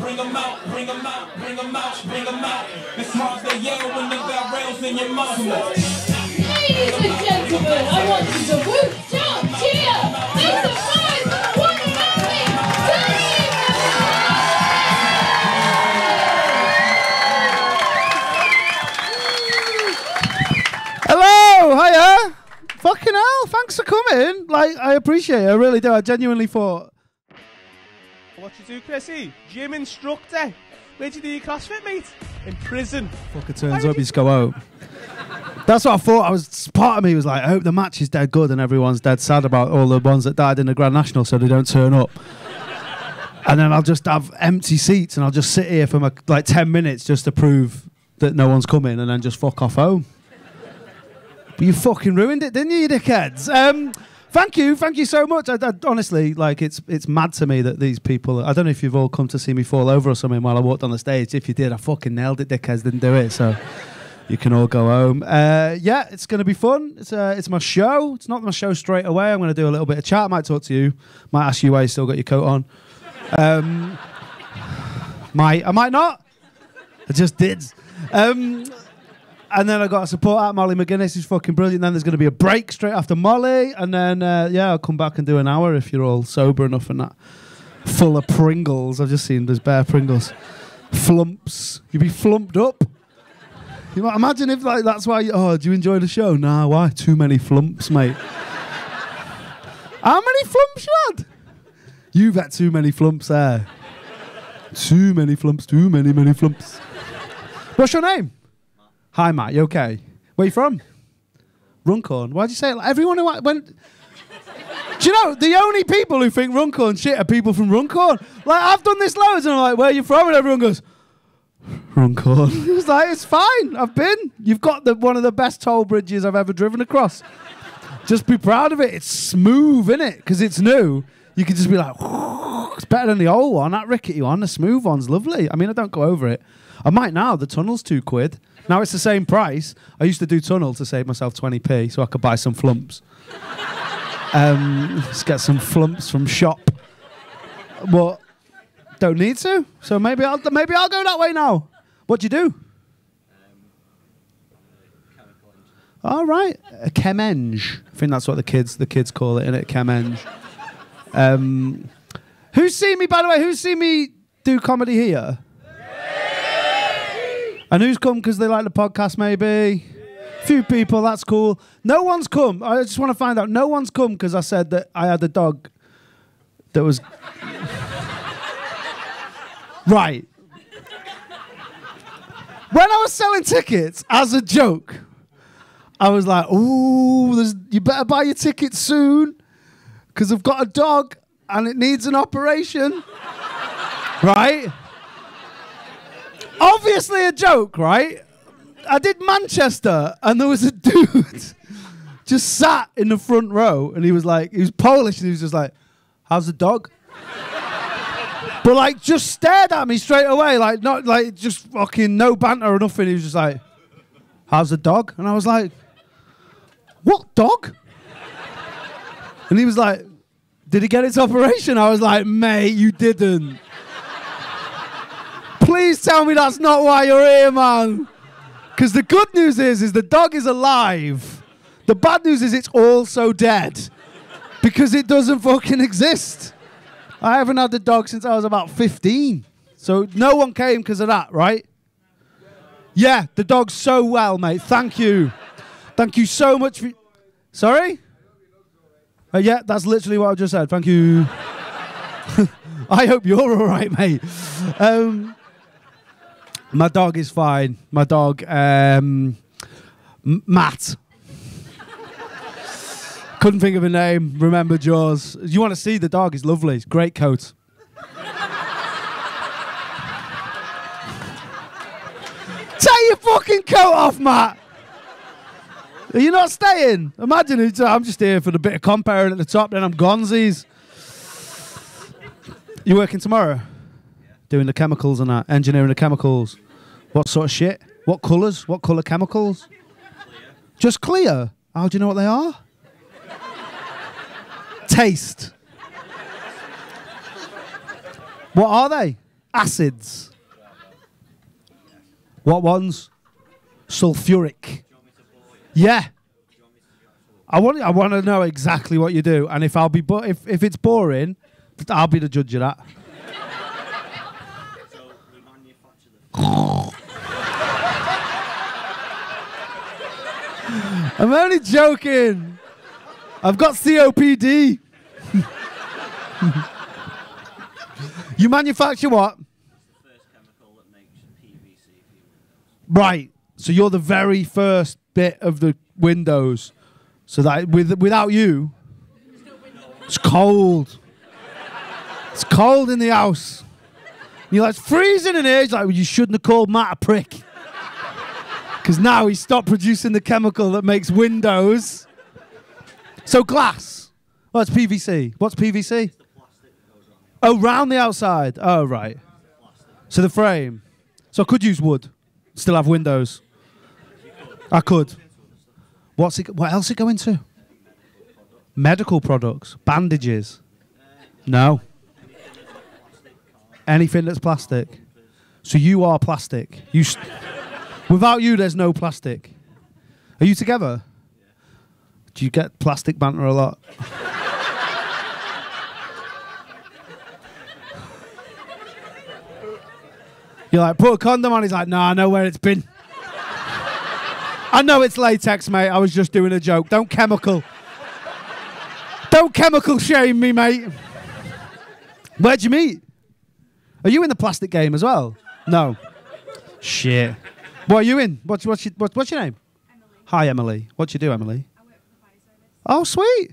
bring 'em out, bring 'em out, bring 'em out, bring 'em out. It's hard to yell when the bell rails in your mouth. Ladies and gentlemen, I want you to whoop, shout, cheer, make some noise for the one and only Hello, hiya. Fucking hell, thanks for coming. Like, I appreciate it. I really do. I genuinely thought. What you do, Chrissy? Gym instructor. Where'd you do your CrossFit, mate? In prison. Fuck it turns up, you just go out. That's what I thought. I was part of me was like, I hope the match is dead good and everyone's dead sad about all the ones that died in the Grand National, so they don't turn up. and then I'll just have empty seats and I'll just sit here for my, like ten minutes just to prove that no one's coming, and then just fuck off home. But you fucking ruined it, didn't you, you dickheads? Um, thank you, thank you so much. I, I, honestly, like, it's it's mad to me that these people. I don't know if you've all come to see me fall over or something while I walked on the stage. If you did, I fucking nailed it. Dickheads didn't do it, so you can all go home. Uh, yeah, it's going to be fun. It's uh, it's my show. It's not my show straight away. I'm going to do a little bit of chat. I might talk to you. Might ask you why you still got your coat on. Um, might I might not. I just did. Um, and then I got a support out Molly McGuinness, who's fucking brilliant. Then there's going to be a break straight after Molly, and then uh, yeah, I'll come back and do an hour if you're all sober enough and that. Full of Pringles. I've just seen there's bare Pringles. Flumps. You'd be flumped up. You imagine if like that's why. You, oh, do you enjoy the show? Nah, why? Too many flumps, mate. How many flumps you had? You've had too many flumps there. Too many flumps. Too many, many flumps. What's your name? Hi, Matt. You okay? Where you from? Runcorn. Why'd you say it? Like, everyone who went. Do you know the only people who think Runcorn shit are people from Runcorn? Like I've done this loads, and I'm like, "Where are you from?" And everyone goes, "Runcorn." it's like it's fine. I've been. You've got the one of the best toll bridges I've ever driven across. Just be proud of it. It's smooth, is it? Because it's new. You can just be like, it's better than the old one. That rickety one, the smooth one's lovely. I mean, I don't go over it. I might now. The tunnel's two quid. Now it's the same price. I used to do tunnel to save myself 20p so I could buy some flumps. um, let's get some flumps from shop. But don't need to. So maybe I'll maybe I'll go that way now. What do you do? All right, a chemenge. I think that's what the kids the kids call it, isn't it? Chemenge. Um, who's seen me, by the way? Who's seen me do comedy here? And who's come because they like the podcast, maybe? Few people, that's cool. No one's come. I just want to find out. No one's come because I said that I had a dog that was. right. When I was selling tickets as a joke, I was like, ooh, you better buy your tickets soon because I've got a dog and it needs an operation. right? Obviously a joke, right? I did Manchester and there was a dude just sat in the front row and he was like, he was Polish and he was just like, how's the dog? but like just stared at me straight away, like not like just fucking no banter or nothing. He was just like, how's the dog? And I was like, what dog? And he was like, did he get its operation? I was like, mate, you didn't. Please tell me that's not why you're here, man. Because the good news is, is the dog is alive. The bad news is it's also dead. Because it doesn't fucking exist. I haven't had the dog since I was about 15. So no one came because of that, right? Yeah, the dog's so well, mate. Thank you. Thank you so much for. Sorry? Uh, yeah, that's literally what I just said. Thank you. I hope you're all right, mate. Um, my dog is fine. My dog, um, Matt. Couldn't think of a name. Remember yours. You want to see the dog? He's lovely. He's great coat. Take your fucking coat off, Matt. Are you not staying? Imagine it's, I'm just here for the bit of comparing at the top, then I'm gonzies. You working tomorrow? Doing the chemicals and that, engineering the chemicals. What sort of shit? What colours? What colour chemicals? Just clear. How do you know what they are? Taste. What are they? Acids. What ones? Sulfuric. Yeah. I want I want to know exactly what you do, and if I'll be bo- if if it's boring, I'll be the judge of that. So we manufacture the I'm only joking. I've got COPD. you manufacture what? first chemical that makes PVC windows. Right. So you're the very first bit of the windows. So that with without you, it's cold. It's cold in the house. You're like, it's freezing in here. He's like, well, you shouldn't have called Matt a prick. Because now he's stopped producing the chemical that makes windows. So glass. Oh, it's PVC. What's PVC? Oh, round the outside. Oh, right. So the frame. So I could use wood. Still have windows. I could. What's it? What else it go into? Medical products, bandages. No. Anything that's plastic. So you are plastic. You. Without you, there's no plastic. Are you together? Do you get plastic banter a lot? You're like, put a condom on. He's like, no, I know where it's been. I know it's latex, mate. I was just doing a joke. Don't chemical. Don't chemical shame me, mate. Where'd you meet? Are you in the plastic game as well? No. Shit. What are you in? What's, what's, your, what, what's your name? Hi, Emily. What do you do, Emily? I work for the body service. Oh, sweet.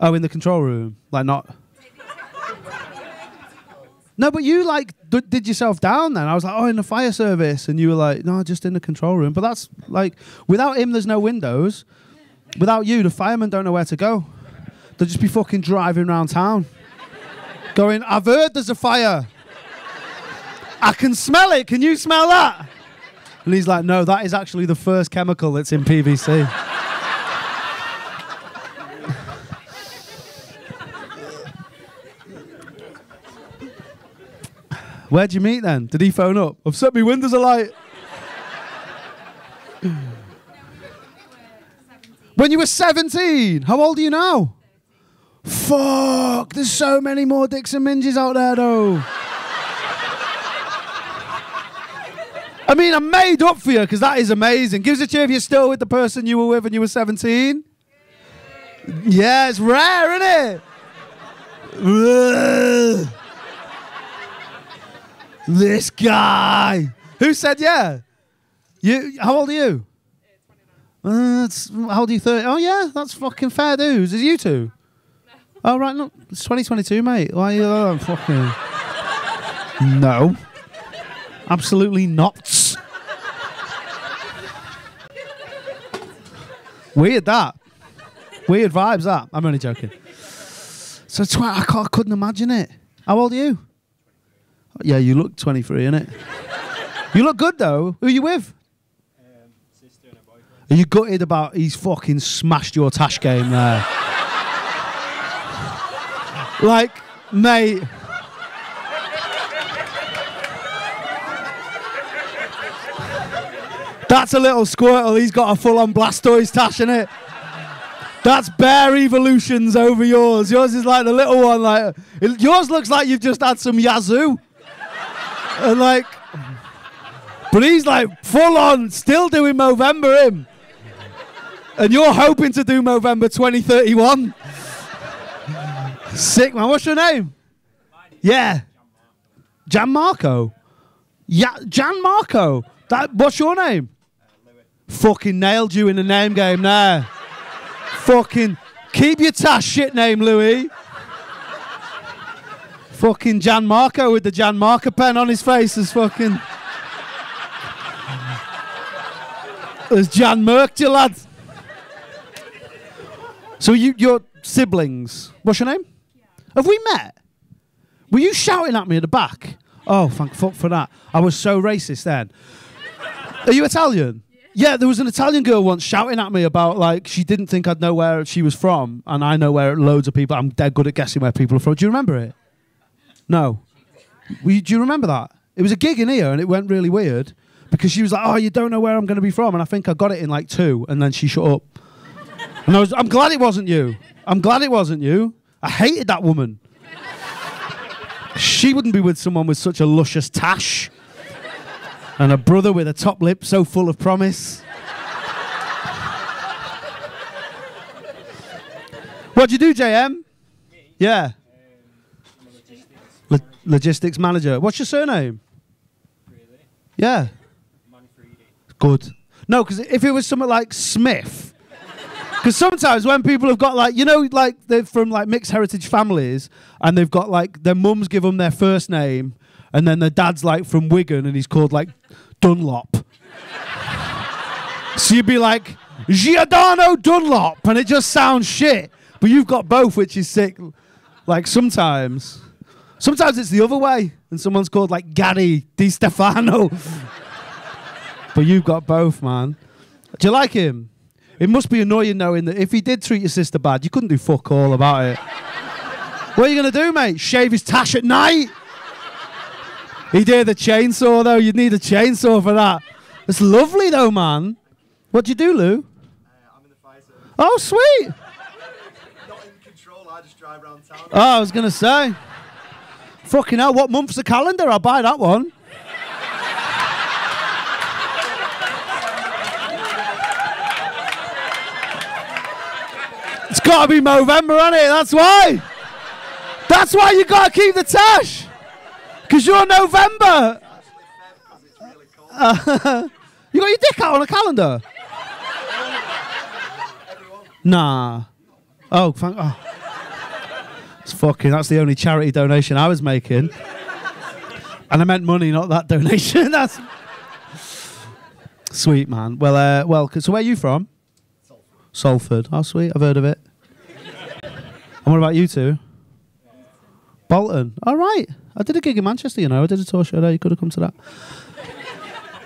Oh, in the control room. Like, not. No, but you like d- did yourself down then. I was like, oh, in the fire service, and you were like, no, just in the control room. But that's like, without him, there's no windows. Without you, the firemen don't know where to go. They'll just be fucking driving around town, going, I've heard there's a fire. I can smell it. Can you smell that? And he's like, no, that is actually the first chemical that's in PVC. Where'd you meet then? Did he phone up? I've set my windows alight. when you were 17? How old are you now? Fuck, there's so many more dicks and minges out there though. I mean, I made up for you because that is amazing. Give us a cheer if you're still with the person you were with when you were 17. Yeah, it's rare, isn't it? This guy. Who said yeah? You. How old are you? Uh, it's, how old are you? Thirty. Oh yeah, that's fucking fair dues. Is it you two? Oh right, no, it's 2022, mate. Why are you oh, fucking? No, absolutely not. Weird that. Weird vibes that. I'm only joking. So tw- I, can't, I couldn't imagine it. How old are you? Yeah, you look 23, innit? you look good though. Who are you with? Um, sister and a boyfriend. Are you gutted about he's fucking smashed your tash game there? like, mate. That's a little Squirtle. He's got a full-on Blastoise tash in it. That's bare evolutions over yours. Yours is like the little one. Like it- yours looks like you've just had some Yazoo, and like, but he's like full on, still doing Movember him, and you're hoping to do Movember 2031. Sick man. What's your name? Yeah, Gian Marco. Yeah, Gian Marco. That. What's your name? Fucking nailed you in the name game there. Fucking keep your tash shit name, Louis. fucking Gian Marco with the Gian Marco pen on his face is fucking. There's Jan Merked you, lad. So you, your siblings. What's your name? Have we met? Were you shouting at me at the back? Oh, thank fuck for that. I was so racist then. Are you Italian? Yeah, there was an Italian girl once shouting at me about like she didn't think I'd know where she was from, and I know where loads of people. I'm dead good at guessing where people are from. Do you remember it? No. We, do you remember that? It was a gig in here and it went really weird because she was like, "Oh, you don't know where I'm going to be from," and I think I got it in like two, and then she shut up. And I was, I'm glad it wasn't you. I'm glad it wasn't you. I hated that woman. She wouldn't be with someone with such a luscious tash and a brother with a top lip so full of promise. What'd you do, JM? Yeah. Lo- logistics manager. What's your surname? Really? Yeah. Good. No, because if it was something like Smith, because sometimes when people have got like, you know, like they're from like mixed heritage families and they've got like their mums give them their first name and then their dad's like from Wigan and he's called like Dunlop. so you'd be like, Giordano Dunlop and it just sounds shit. But you've got both, which is sick. Like sometimes. Sometimes it's the other way and someone's called like Gary Di Stefano. but you've got both, man. Do you like him? It must be annoying knowing that if he did treat your sister bad, you couldn't do fuck all about it. what are you to do, mate? Shave his tash at night? He'd hear the chainsaw, though. You'd need a chainsaw for that. It's lovely, though, man. What'd you do, Lou? Uh, I'm in the fire service. Oh, sweet. Not in control, I just drive around town. Oh, I was going to say. Fucking hell, what month's the calendar? I'll buy that one. It's got to be Movember, hasn't it? That's why. That's why you got to keep the tash. Because you're November. you got your dick out on a calendar? Nah. Oh, thank. Oh. It's fucking. That's the only charity donation I was making. And I meant money, not that donation. that's sweet, man. Well, uh, well. So where are you from? Salford. Oh, sweet. I've heard of it. and what about you two? Bolton. All right. I did a gig in Manchester. You know, I did a tour show there. You could have come to that.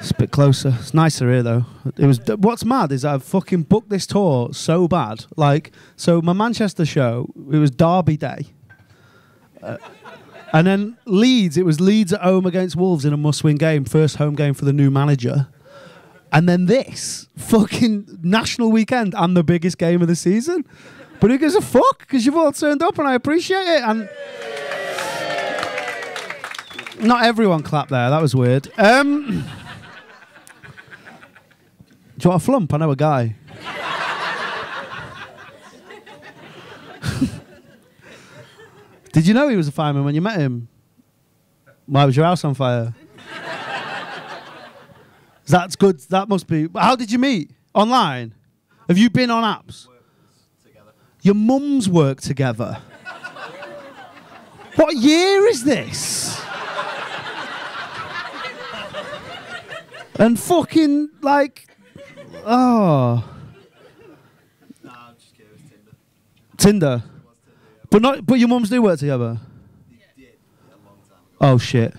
It's a bit closer. It's nicer here though. It was. What's mad is I've fucking booked this tour so bad. Like, so my Manchester show, it was Derby Day, Uh, and then Leeds. It was Leeds at home against Wolves in a must-win game, first home game for the new manager. And then this fucking national weekend and the biggest game of the season. But who gives a fuck? Because you've all turned up and I appreciate it. And not everyone clapped there. That was weird. Um, do you want a flump? I know a guy. Did you know he was a fireman when you met him? Why was your house on fire? That's good. That must be. How did you meet? Online? Have you been on apps? Your mums work together. what year is this? And fucking like, oh, Nah, I'm just kidding, it was Tinder. Tinder. It was Tinder, yeah. But not. But your mums do work together. They did a long time ago. Oh shit.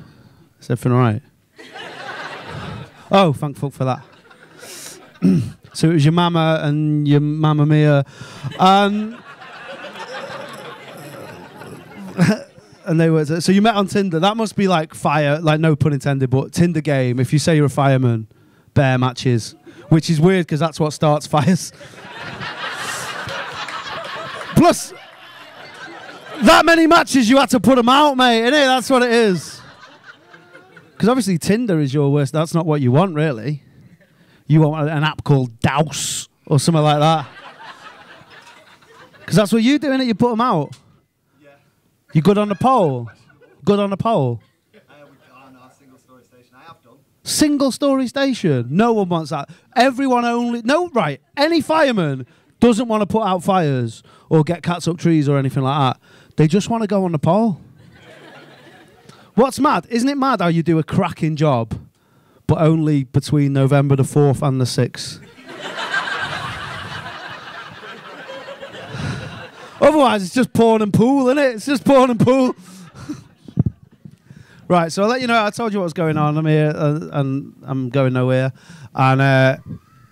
Is everything all right? oh, thank fuck for that. so it was your mama and your mamma mia. Um, and they were so you met on Tinder. That must be like fire, like no pun intended, but Tinder game. If you say you're a fireman, bear matches, which is weird because that's what starts fires. Plus, that many matches you had to put them out, mate. Innit? That's what it is. Because obviously Tinder is your worst. That's not what you want, really. You want an app called Douse or something like that. Because that's what you do, innit? You put them out. You good on the pole? Good on the done. Single story station. No one wants that. Everyone only. No, right. Any fireman doesn't want to put out fires or get cats up trees or anything like that. They just want to go on the pole. What's mad? Isn't it mad how you do a cracking job, but only between November the 4th and the 6th? Otherwise, it's just porn and pool, isn't it? It's just porn and pool. Right, so I'll let you know. I told you what was going on. I'm here uh, and I'm going nowhere. And uh,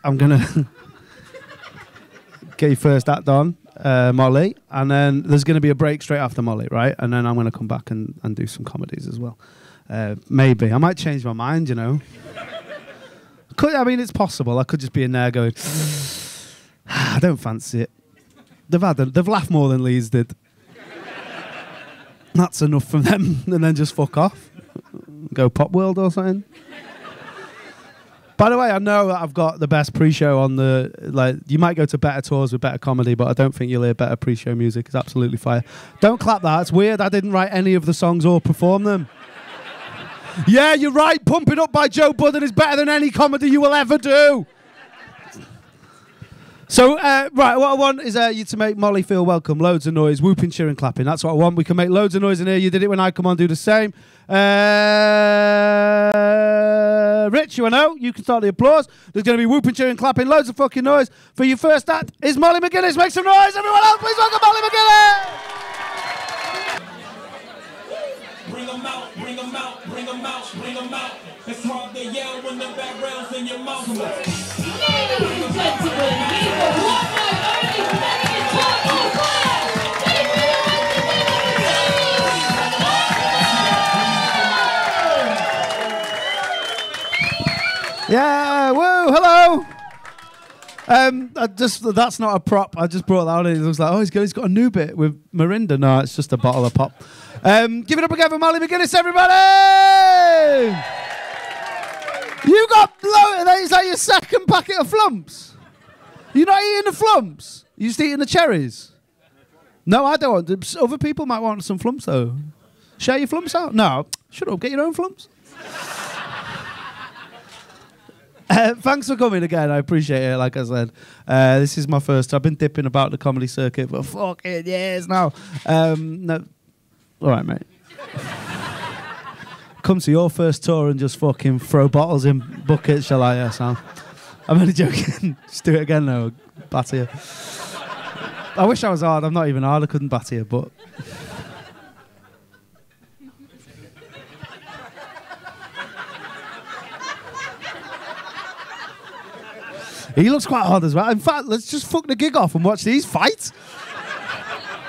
I'm going to get your first act on. uh, Molly, and then there's going to be a break straight after Molly, right? And then I'm going to come back and, and do some comedies as well. Uh, maybe I might change my mind, you know. Could, I mean, it's possible. I could just be in there going, I don't fancy it. They've had, they've laughed more than Leeds did. That's enough from them, and then just fuck off. Go Pop World or something. By the way, I know that I've got the best pre-show on the like. You might go to better tours with better comedy, but I don't think you'll hear better pre-show music. It's absolutely fire. Don't clap that. It's weird. I didn't write any of the songs or perform them. yeah, you're right. Pump It Up by Joe Budden is better than any comedy you will ever do. So, uh, right, what I want is uh, you to make Molly feel welcome. Loads of noise, whooping, cheering, clapping. That's what I want. We can make loads of noise in here. You did it when I come on, do the same. Uh, Rich, you to know? You can start the applause. There's going to be whooping, cheering, clapping, loads of fucking noise. For your first act is Molly McGuinness. Make some noise, everyone else. Please welcome Molly McGuinness. them out, bring them out, bring them out, bring them out. It's hard to yell when the back rails in your mouth. And Yeah, woo, hello. Um, I just that's not a prop. I just brought that on. It was like oh, he's got, he's got a new bit with Mirinda. No, it's just a bottle of pop. Um, give it up again for Molly McGuinness, everybody. You got low. Is that your second packet of flumps? You're not eating the flumps. You're just eating the cherries. No, I don't want. Other people might want some flumps though. Share your flumps out. No, shut up. Get your own flumps. Uh, thanks for coming again. I appreciate it. Like I said, uh, this is my first. I've been dipping about the comedy circuit for fucking years now. Um, no, all right, mate. Come to your first tour and just fucking throw bottles in buckets, shall I? Yes, Sam. I'm only joking. just do it again, though. Batter you. I wish I was hard. I'm not even hard. I couldn't batter you, but. He looks quite hard as well. In fact, let's just fuck the gig off and watch these fight.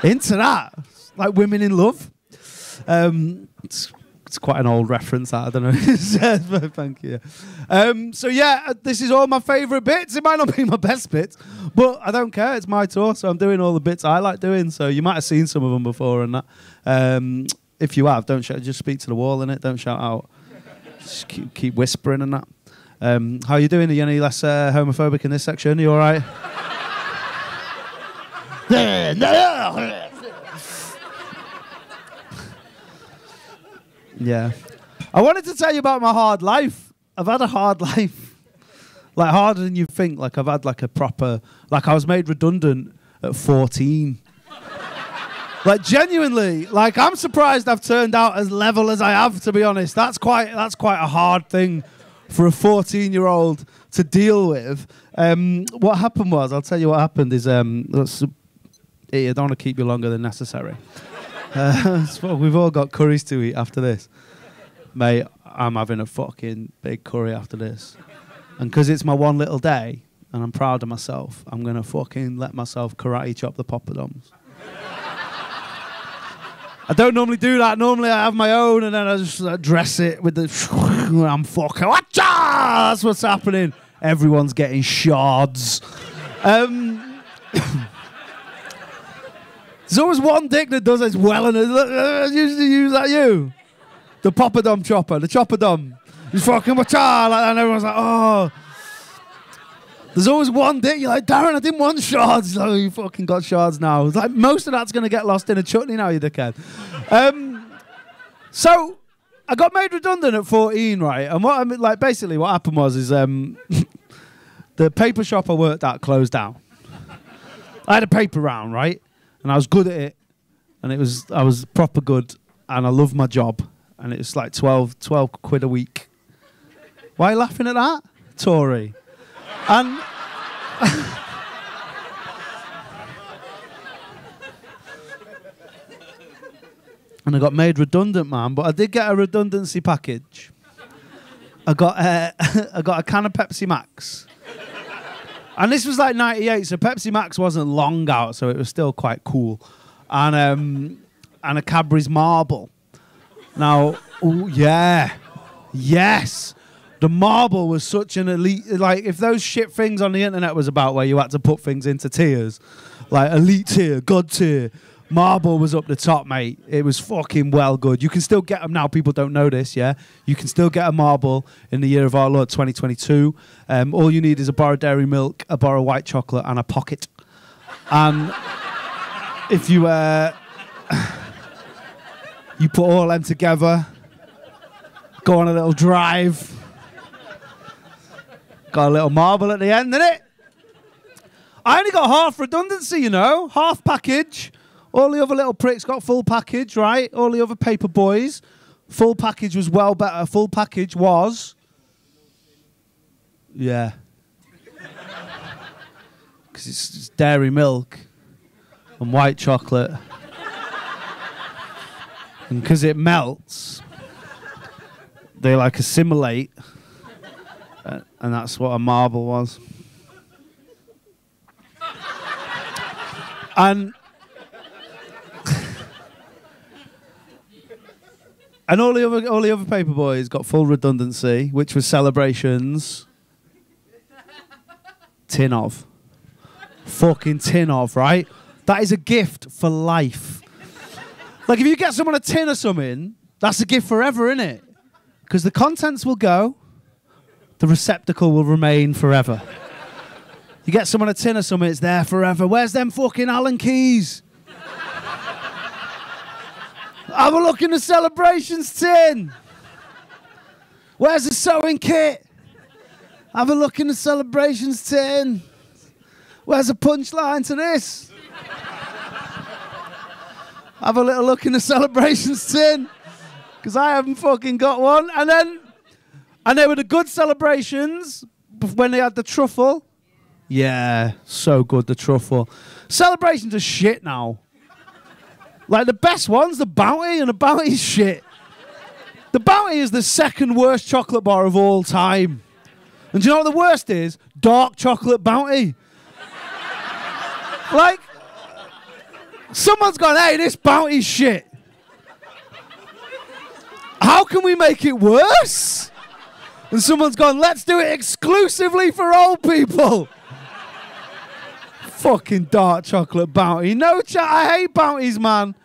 Into that. Like women in love. Um, it's, it's quite an old reference, that, I don't know. Thank you. Um, so, yeah, this is all my favourite bits. It might not be my best bits, but I don't care. It's my tour, so I'm doing all the bits I like doing. So, you might have seen some of them before and that. Um, if you have, don't shout, just speak to the wall in it. Don't shout out. Just keep, keep whispering and that. Um, how are you doing? Are you any less uh, homophobic in this section? Are you all right? yeah. I wanted to tell you about my hard life. I've had a hard life. Like harder than you think. Like I've had like a proper like I was made redundant at 14. like genuinely, like I'm surprised I've turned out as level as I have to be honest. That's quite that's quite a hard thing for a 14 year old to deal with. Um, what happened was, I'll tell you what happened is, um, I don't want to keep you longer than necessary. Uh, we've all got curries to eat after this. Mate, I'm having a fucking big curry after this. And because it's my one little day, and I'm proud of myself, I'm going to fucking let myself karate chop the poppadoms. I don't normally do that. Normally, I have my own, and then I just uh, dress it with the. I'm fucking. That's what's happening. Everyone's getting shards. Um, there's always one dick that does it well, and uh, usually use that you, the poppadom chopper, the chopper dom. Just fucking like that, and everyone's like, oh. There's always one dick. You're like, Darren, I didn't want shards. Oh, you fucking got shards now. It's like most of that's gonna get lost in a chutney now, you dickhead. Um, so I got made redundant at 14, right? And what I mean, like basically what happened was is um, the paper shop I worked at closed down. I had a paper round, right? And I was good at it. And it was I was proper good and I loved my job. And it was like 12, 12 quid a week. Why are you laughing at that? Tory. And and I got made redundant, man. But I did get a redundancy package. I got uh, I got a can of Pepsi Max. And this was like 98, so Pepsi Max wasn't long out, so it was still quite cool. And um, and a Cadbury's Marble. Now, ooh, yeah, yes. The marble was such an elite. Like, if those shit things on the internet was about where you had to put things into tiers, like elite tier, god tier, marble was up the top, mate. It was fucking well good. You can still get them now. People don't know this, yeah. You can still get a marble in the year of our Lord 2022. Um, all you need is a bar of dairy milk, a bar of white chocolate, and a pocket. And if you uh, you put all them together, go on a little drive. Got a little marble at the end, innit? I only got half redundancy, you know, half package. All the other little pricks got full package, right? All the other paper boys, full package was well better. Full package was, yeah, because it's, it's dairy milk and white chocolate, and because it melts, they like assimilate, uh, and that's what a marble was. And and all the other all the other paper boys got full redundancy, which was celebrations. Tin of. Fucking tin of, right? That is a gift for life. Like if you get someone a tin of something, that's a gift forever, isn't it? Because the contents will go, the receptacle will remain forever. You get someone a tin of something, it's there forever. Where's them fucking Allen keys? Have a look in the celebrations tin. Where's the sewing kit? Have a look in the celebrations tin. Where's the punchline to this? Have a little look in the celebrations tin. Because I haven't fucking got one. And then, and they were the good celebrations when they had the truffle. Yeah, so good, the truffle. Celebrations are shit now. Like the best ones, the bounty, and the bounty's shit. The bounty is the second worst chocolate bar of all time. And do you know what the worst is? Dark chocolate bounty. like, someone's gone, hey, this bounty's shit. How can we make it worse? And someone's gone, let's do it exclusively for old people. Fucking dark chocolate bounty. No chat. I hate bounties, man.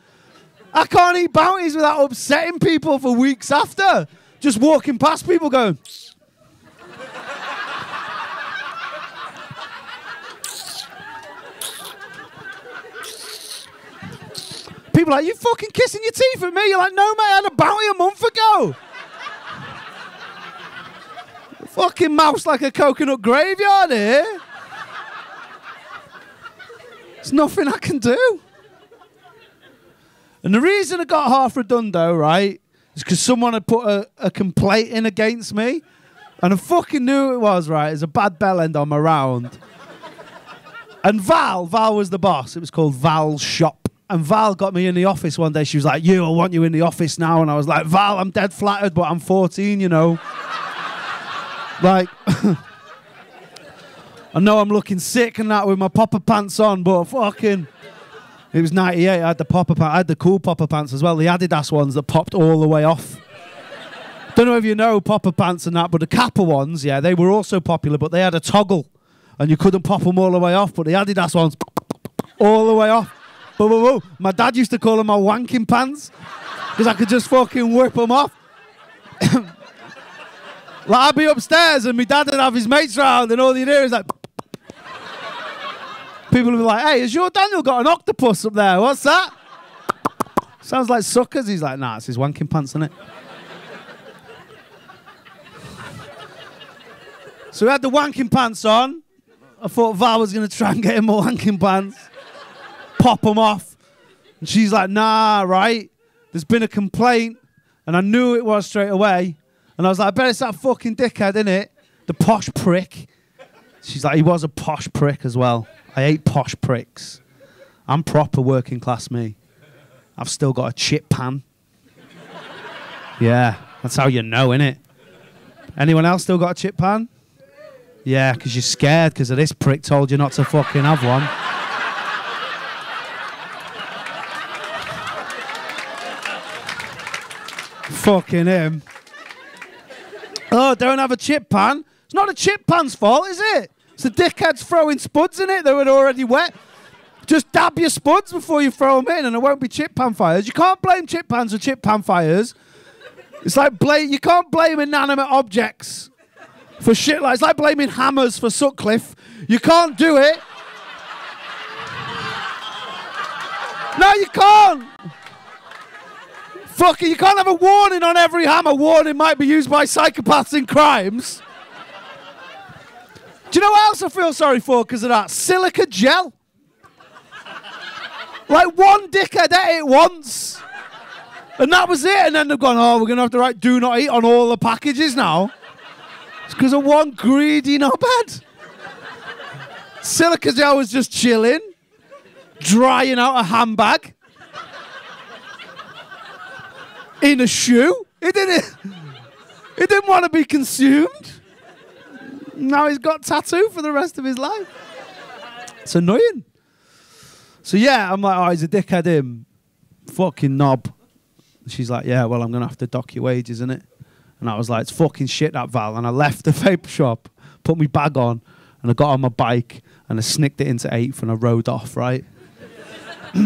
I can't eat bounties without upsetting people for weeks after. Just walking past people going. People like, you fucking kissing your teeth at me? You're like, no, mate, I had a bounty a month ago. fucking mouse like a coconut graveyard here. There's nothing I can do. And the reason I got half redundo, right, is because someone had put a, a complaint in against me. And I fucking knew it was, right? It's a bad bell end on my round. and Val, Val was the boss. It was called Val's Shop. And Val got me in the office one day. She was like, You, I want you in the office now. And I was like, Val, I'm dead flattered, but I'm 14, you know. like, I know I'm looking sick and that with my popper pants on, but fucking. It was 98. I had the popper pants. I had the cool popper pants as well. The Adidas ones that popped all the way off. Don't know if you know popper pants and that, but the Kappa ones, yeah, they were also popular, but they had a toggle, and you couldn't pop them all the way off. But the Adidas ones, all the way off. My dad used to call them my wanking pants because I could just fucking whip them off. like I'd be upstairs and my dad would have his mates round, and all you hear is like. People will be like, hey, has your Daniel got an octopus up there? What's that? Sounds like suckers. He's like, nah, it's his wanking pants, isn't it? so we had the wanking pants on. I thought Val was going to try and get him more wanking pants, pop them off. And she's like, nah, right? There's been a complaint. And I knew it was straight away. And I was like, I bet it's that fucking dickhead, innit? The posh prick. She's like, he was a posh prick as well. I hate posh pricks. I'm proper working class me. I've still got a chip pan. Yeah, that's how you know, innit? Anyone else still got a chip pan? Yeah, because you're scared because of this prick told you not to fucking have one. fucking him. Oh, don't have a chip pan. It's not a chip pan's fault, is it? The dickheads throwing spuds in it that were already wet. Just dab your spuds before you throw them in, and it won't be chip pan fires. You can't blame chip pans for chip pan fires. It's like blame. You can't blame inanimate objects for shit like. It's like blaming hammers for Sutcliffe. You can't do it. No, you can't. Fucking, you can't have a warning on every hammer. Warning might be used by psychopaths in crimes. Do you know what else I feel sorry for because of that? Silica gel. Like one dickhead ate it once. And that was it. And then they've gone, oh, we're going to have to write do not eat on all the packages now. It's because of one greedy knobhead. Silica gel was just chilling, drying out a handbag in a shoe. It didn't. It didn't want to be consumed. Now he's got tattoo for the rest of his life. It's annoying. So yeah, I'm like, oh, he's a dickhead. Him, fucking knob. She's like, yeah, well, I'm gonna have to dock your wages, isn't it? And I was like, it's fucking shit that Val. And I left the vape shop, put my bag on, and I got on my bike and I snicked it into eighth and I rode off. Right.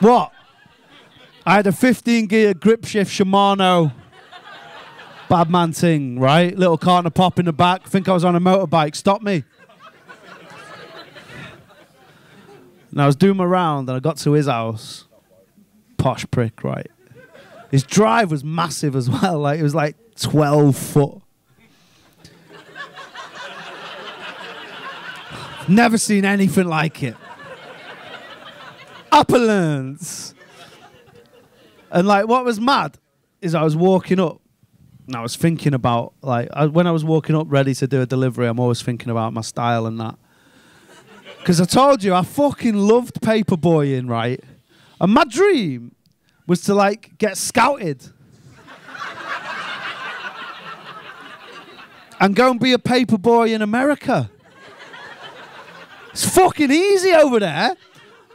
what? I had a 15 gear grip shift Shimano bad man thing, right? Little corner pop in the back. Think I was on a motorbike. Stop me. And I was doing my round and I got to his house. Posh prick, right? His drive was massive as well. Like it was like 12 foot. Never seen anything like it. Upperlands. And like what was mad is I was walking up and I was thinking about like I, when I was walking up ready to do a delivery, I'm always thinking about my style and that. Because I told you I fucking loved paperboying, right? And my dream was to like get scouted and go and be a paperboy in America. It's fucking easy over there.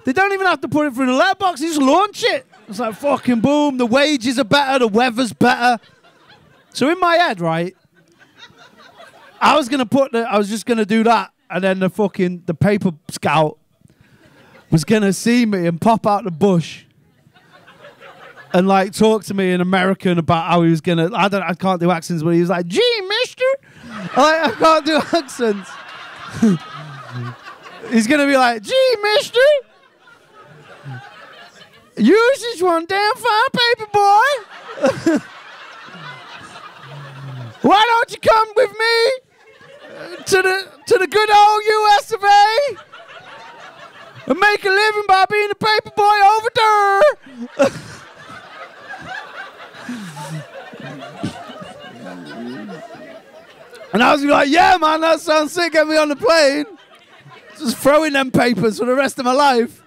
They don't even have to put it through the letterbox. They just launch it. It's like fucking boom. The wages are better. The weather's better. So in my head, right, I was gonna put the, I was just gonna do that, and then the fucking the paper scout was gonna see me and pop out the bush and like talk to me in American about how he was gonna. I don't, I can't do accents, but he was like, "Gee, Mister," like, I can't do accents. He's gonna be like, "Gee, Mister." You just one damn fine paper boy. Why don't you come with me to the to the good old US of A and make a living by being a paper boy over there? and I was like, yeah, man, that sounds sick. Get me on the plane. Just throwing them papers for the rest of my life.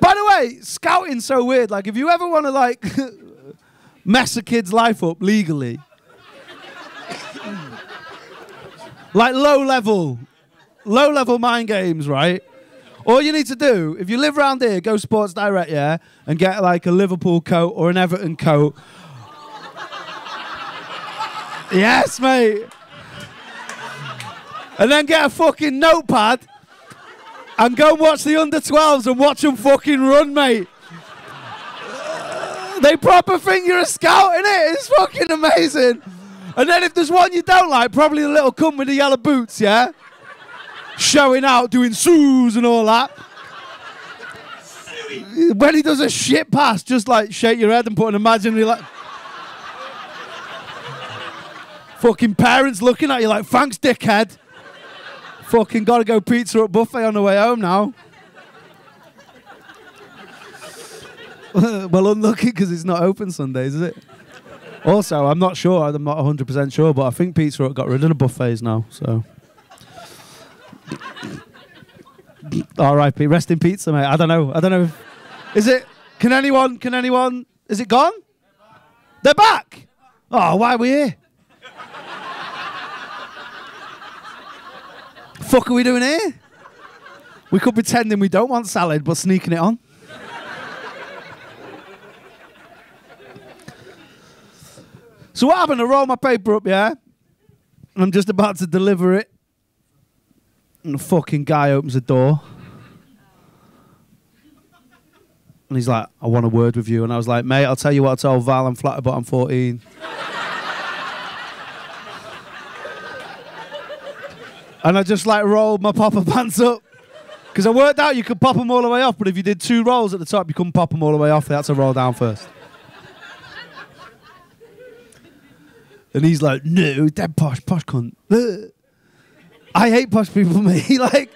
By the way, scouting's so weird. Like, if you ever want to like mess a kid's life up legally, like low level, low level mind games, right? All you need to do, if you live around here, go Sports Direct, yeah, and get like a Liverpool coat or an Everton coat. yes, mate. And then get a fucking notepad and go watch the under 12s and watch them fucking run, mate. They proper think you're a scout, innit? It's fucking amazing. And then if there's one you don't like, probably the little cunt with the yellow boots, yeah? Showing out, doing sues and all that. When he does a shit pass, just like shake your head and put an imaginary like. Fucking parents looking at you like, thanks, dickhead. Fucking gotta go Pizza Hut buffet on the way home now. well, unlucky because it's not open Sundays, is it? Also, I'm not sure. I'm not 100% sure, but I think Pizza Hut got rid of the buffets now. So, R.I.P. Rest in pizza, mate. I don't know. I don't know. If, is it? Can anyone? Can anyone? Is it gone? They're back. Oh, why are we here? Fuck are we doing here? We could pretending we don't want salad, but sneaking it on. So what happened? I roll my paper up, yeah, and I'm just about to deliver it, and the fucking guy opens the door. And he's like, I want a word with you. And I was like, mate, I'll tell you what I told Val, I'm flattered, but I'm 14. and I just like rolled my popper pants up. Because I worked out you could pop them all the way off, but if you did two rolls at the top, you couldn't pop them all the way off. They had to roll down first. And he's like, no, dead posh, posh cunt. I hate posh people, me. like,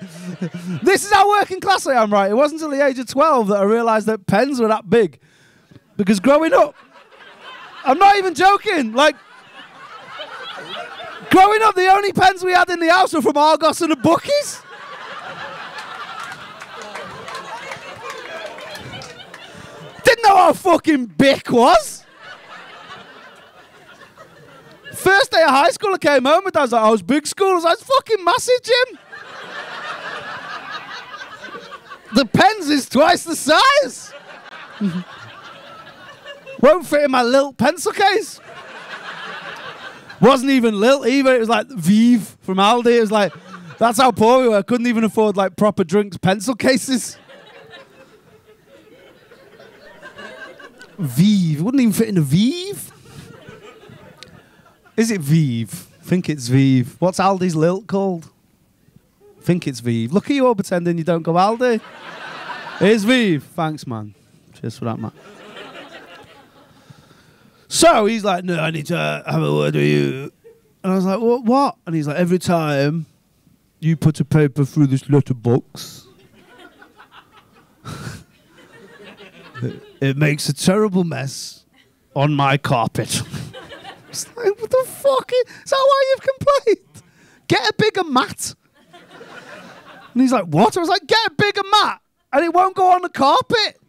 this is how working class I am, right? It wasn't until the age of 12 that I realised that pens were that big. Because growing up, I'm not even joking. Like, growing up, the only pens we had in the house were from Argos and the bookies. Didn't know how fucking Bic was. First day of high school, I came home and I was like, I was big school. I was like, fucking massive, Jim. the pens is twice the size. Won't fit in my little pencil case. Wasn't even Lilt either. It was like Vive from Aldi. It was like, that's how poor we were. Couldn't even afford like proper drinks pencil cases. Vive. Wouldn't even fit in a Vive. Is it Vive? think it's Vive. What's Aldi's Lilt called? think it's Vive. Look at you all pretending you don't go Aldi. it's Vive. Thanks, man. Cheers for that, man. So he's like, no, I need to have a word with you. And I was like, what? What? And he's like, every time you put a paper through this letterbox, it, it makes a terrible mess on my carpet. Like, what the fuck? Is that why you've complained? Get a bigger mat. And he's like, what? I was like, get a bigger mat, and it won't go on the carpet.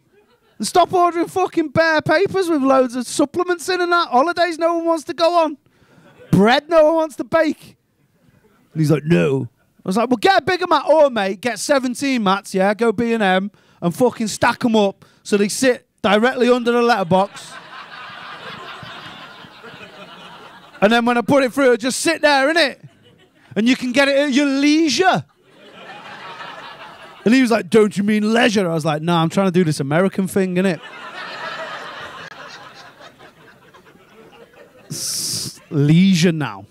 And stop ordering fucking bare papers with loads of supplements in and that. Holidays no one wants to go on. Bread no one wants to bake. And he's like, no. I was like, well, get a bigger mat. Or, mate, get 17 mats, yeah? Go B&M and fucking stack them up so they sit directly under the letterbox. And then when I put it through, it just sit there, innit? And you can get it at your leisure. And he was like, Don't you mean leisure? I was like, Nah, I'm trying to do this American thing, innit? Leisure now.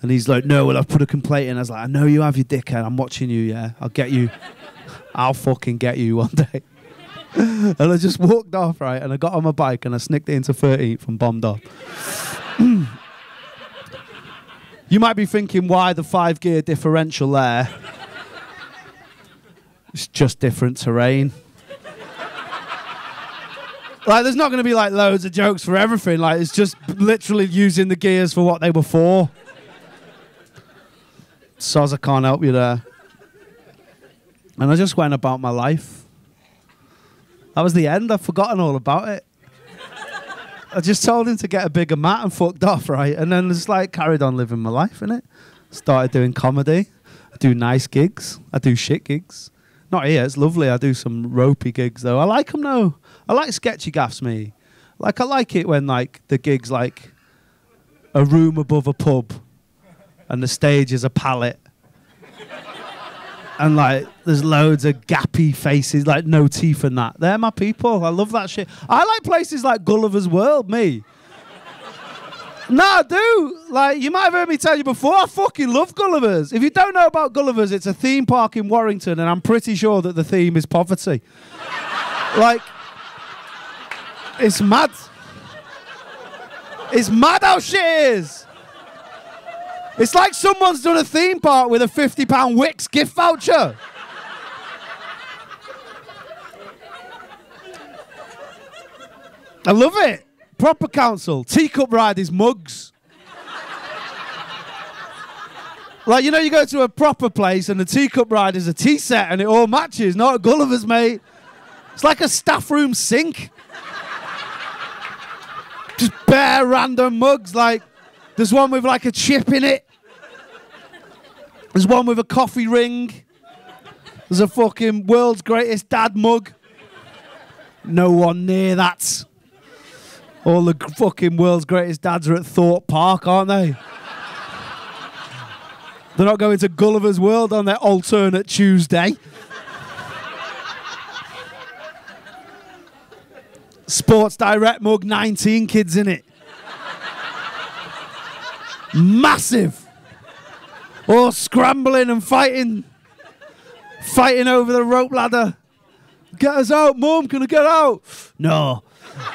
And he's like, No, well, I've put a complaint in. I was like, I know you have your dickhead. I'm watching you, yeah. I'll get you. I'll fucking get you one day. and I just walked off, right? And I got on my bike and I snicked it into 13th and bombed off. you might be thinking, why the five gear differential there? It's just different terrain. like, there's not going to be like loads of jokes for everything. Like, it's just literally using the gears for what they were for. Soz, I can't help you there. And I just went about my life. That was the end. I've forgotten all about it. I just told him to get a bigger mat and fucked off, right? And then just like carried on living my life, innit? Started doing comedy. I do nice gigs. I do shit gigs. Not here. It's lovely. I do some ropey gigs though. I like them though. I like sketchy gaffs. Me, like I like it when like the gigs like a room above a pub, and the stage is a pallet, and like there's loads of gappy faces, like no teeth and that. They're my people. I love that shit. I like places like Gulliver's World. Me. No, I do. Like, you might have heard me tell you before, I fucking love Gulliver's. If you don't know about Gulliver's, it's a theme park in Warrington, and I'm pretty sure that the theme is poverty. like, it's mad. It's mad how shit is. It's like someone's done a theme park with a £50 Wix gift voucher. I love it. Proper council. Teacup riders, mugs. like, you know, you go to a proper place and the teacup ride is a tea set and it all matches, not a Gulliver's, mate. It's like a staff room sink. Just bare random mugs. Like, there's one with like a chip in it. There's one with a coffee ring. There's a fucking world's greatest dad mug. No one near that. All the fucking world's greatest dads are at Thorpe Park, aren't they? They're not going to Gulliver's World on their alternate Tuesday. Sports Direct mug, 19 kids in it. Massive. All scrambling and fighting. Fighting over the rope ladder. Get us out, Mum. Can I get out? No.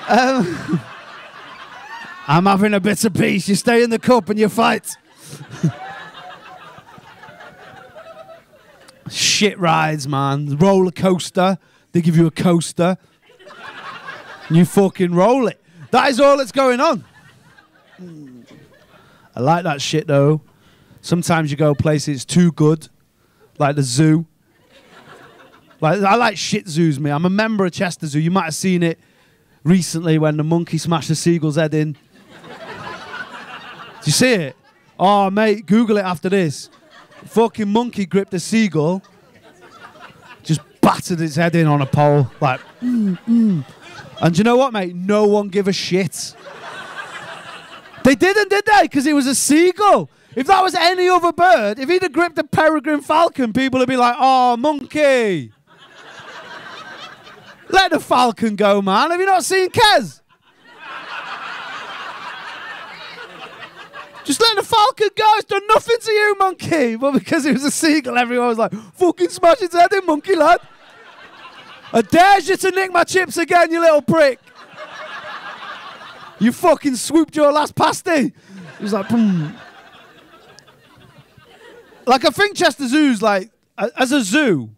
Um, I'm having a bit of peace. You stay in the cup and you fight. Shit rides, man. Roller coaster. They give you a coaster. You fucking roll it. That is all that's going on. I like that shit though. Sometimes you go places too good, like the zoo. Like I like shit zoos, me. I'm a member of Chester Zoo. You might have seen it recently when the monkey smashed the seagull's head in. Do you see it? Oh, mate, Google it after this. Fucking monkey gripped a seagull, just battered its head in on a pole. Like, mm, mm. and you know what, mate? No one give a shit. They didn't, did they? Because it was a seagull. If that was any other bird, if he'd have gripped a peregrine falcon, people would be like, oh, monkey. Let the falcon go, man. Have you not seen Kes? Just let the falcon go. It's done nothing to you, monkey. But because it was a seagull, everyone was like, fucking smash its head in, monkey lad. I dare you to nick my chips again, you little prick. You fucking swooped your last pasty. He was like, boom. Like, I think Chester Zoo's like, as a zoo,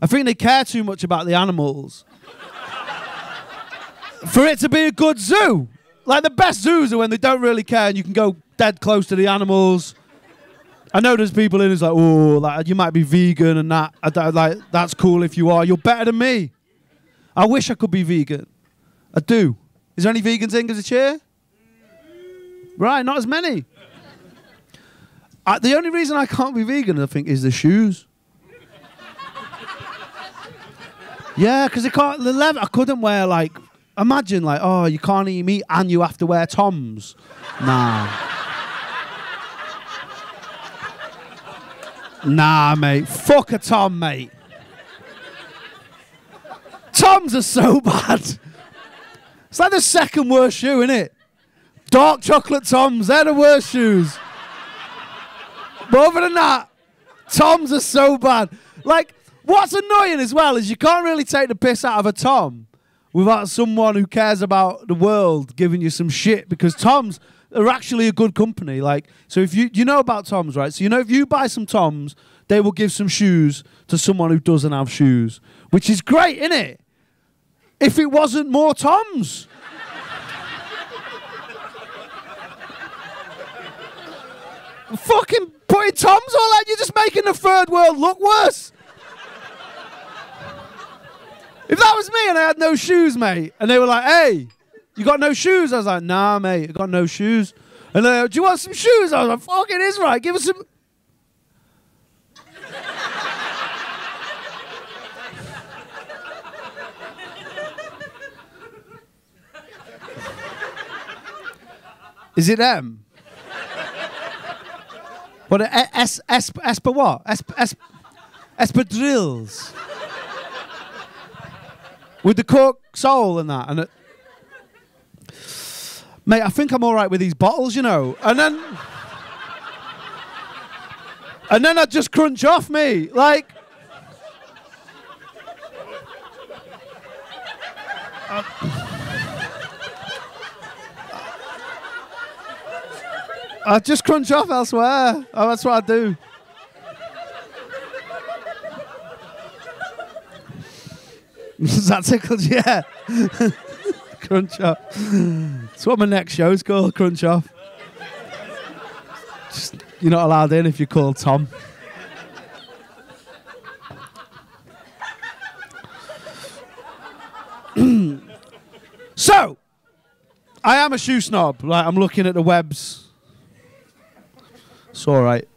I think they care too much about the animals for it to be a good zoo. Like, the best zoos are when they don't really care and you can go dead close to the animals. I know there's people in who's like, oh, like you might be vegan and that. I like that's cool if you are. You're better than me. I wish I could be vegan. I do. Is there any vegans in? Us a cheer. Right, not as many. Uh, the only reason I can't be vegan, I think, is the shoes. yeah, because I can't. The leather, I couldn't wear like. Imagine like, oh, you can't eat meat and you have to wear toms. Nah. Nah, mate. Fuck a Tom, mate. Toms are so bad. It's like the second worst shoe, isn't it? Dark chocolate Toms, they're the worst shoes. But other than that, Toms are so bad. Like, what's annoying as well is you can't really take the piss out of a Tom without someone who cares about the world giving you some shit because Toms are actually a good company. Like, so if you you know about Toms, right? So you know if you buy some Toms, they will give some shoes to someone who doesn't have shoes, which is great, isn't it? If it wasn't more Toms. Fucking putting Toms all out, you're just making the third world look worse. If that was me and I had no shoes, mate, and they were like, hey, you got no shoes? I was like, nah, mate, I got no shoes. And they're like, do you want some shoes? I was like, fuck, it is right. Give us some. Is it them? What? uh, Es es Esper what? Esper es, espadrilles with the cork sole and that. And it, mate, I think I'm all right with these bottles, you know. And then, and then I just crunch off me like. I just crunch off elsewhere. Oh, that's what I do. Does that tickled? Yeah. crunch off. That's what my next show's called, Crunch Off. Just, you're not allowed in if you're called Tom. so, I am a shoe snob. Like I'm looking at the webs. It's all right.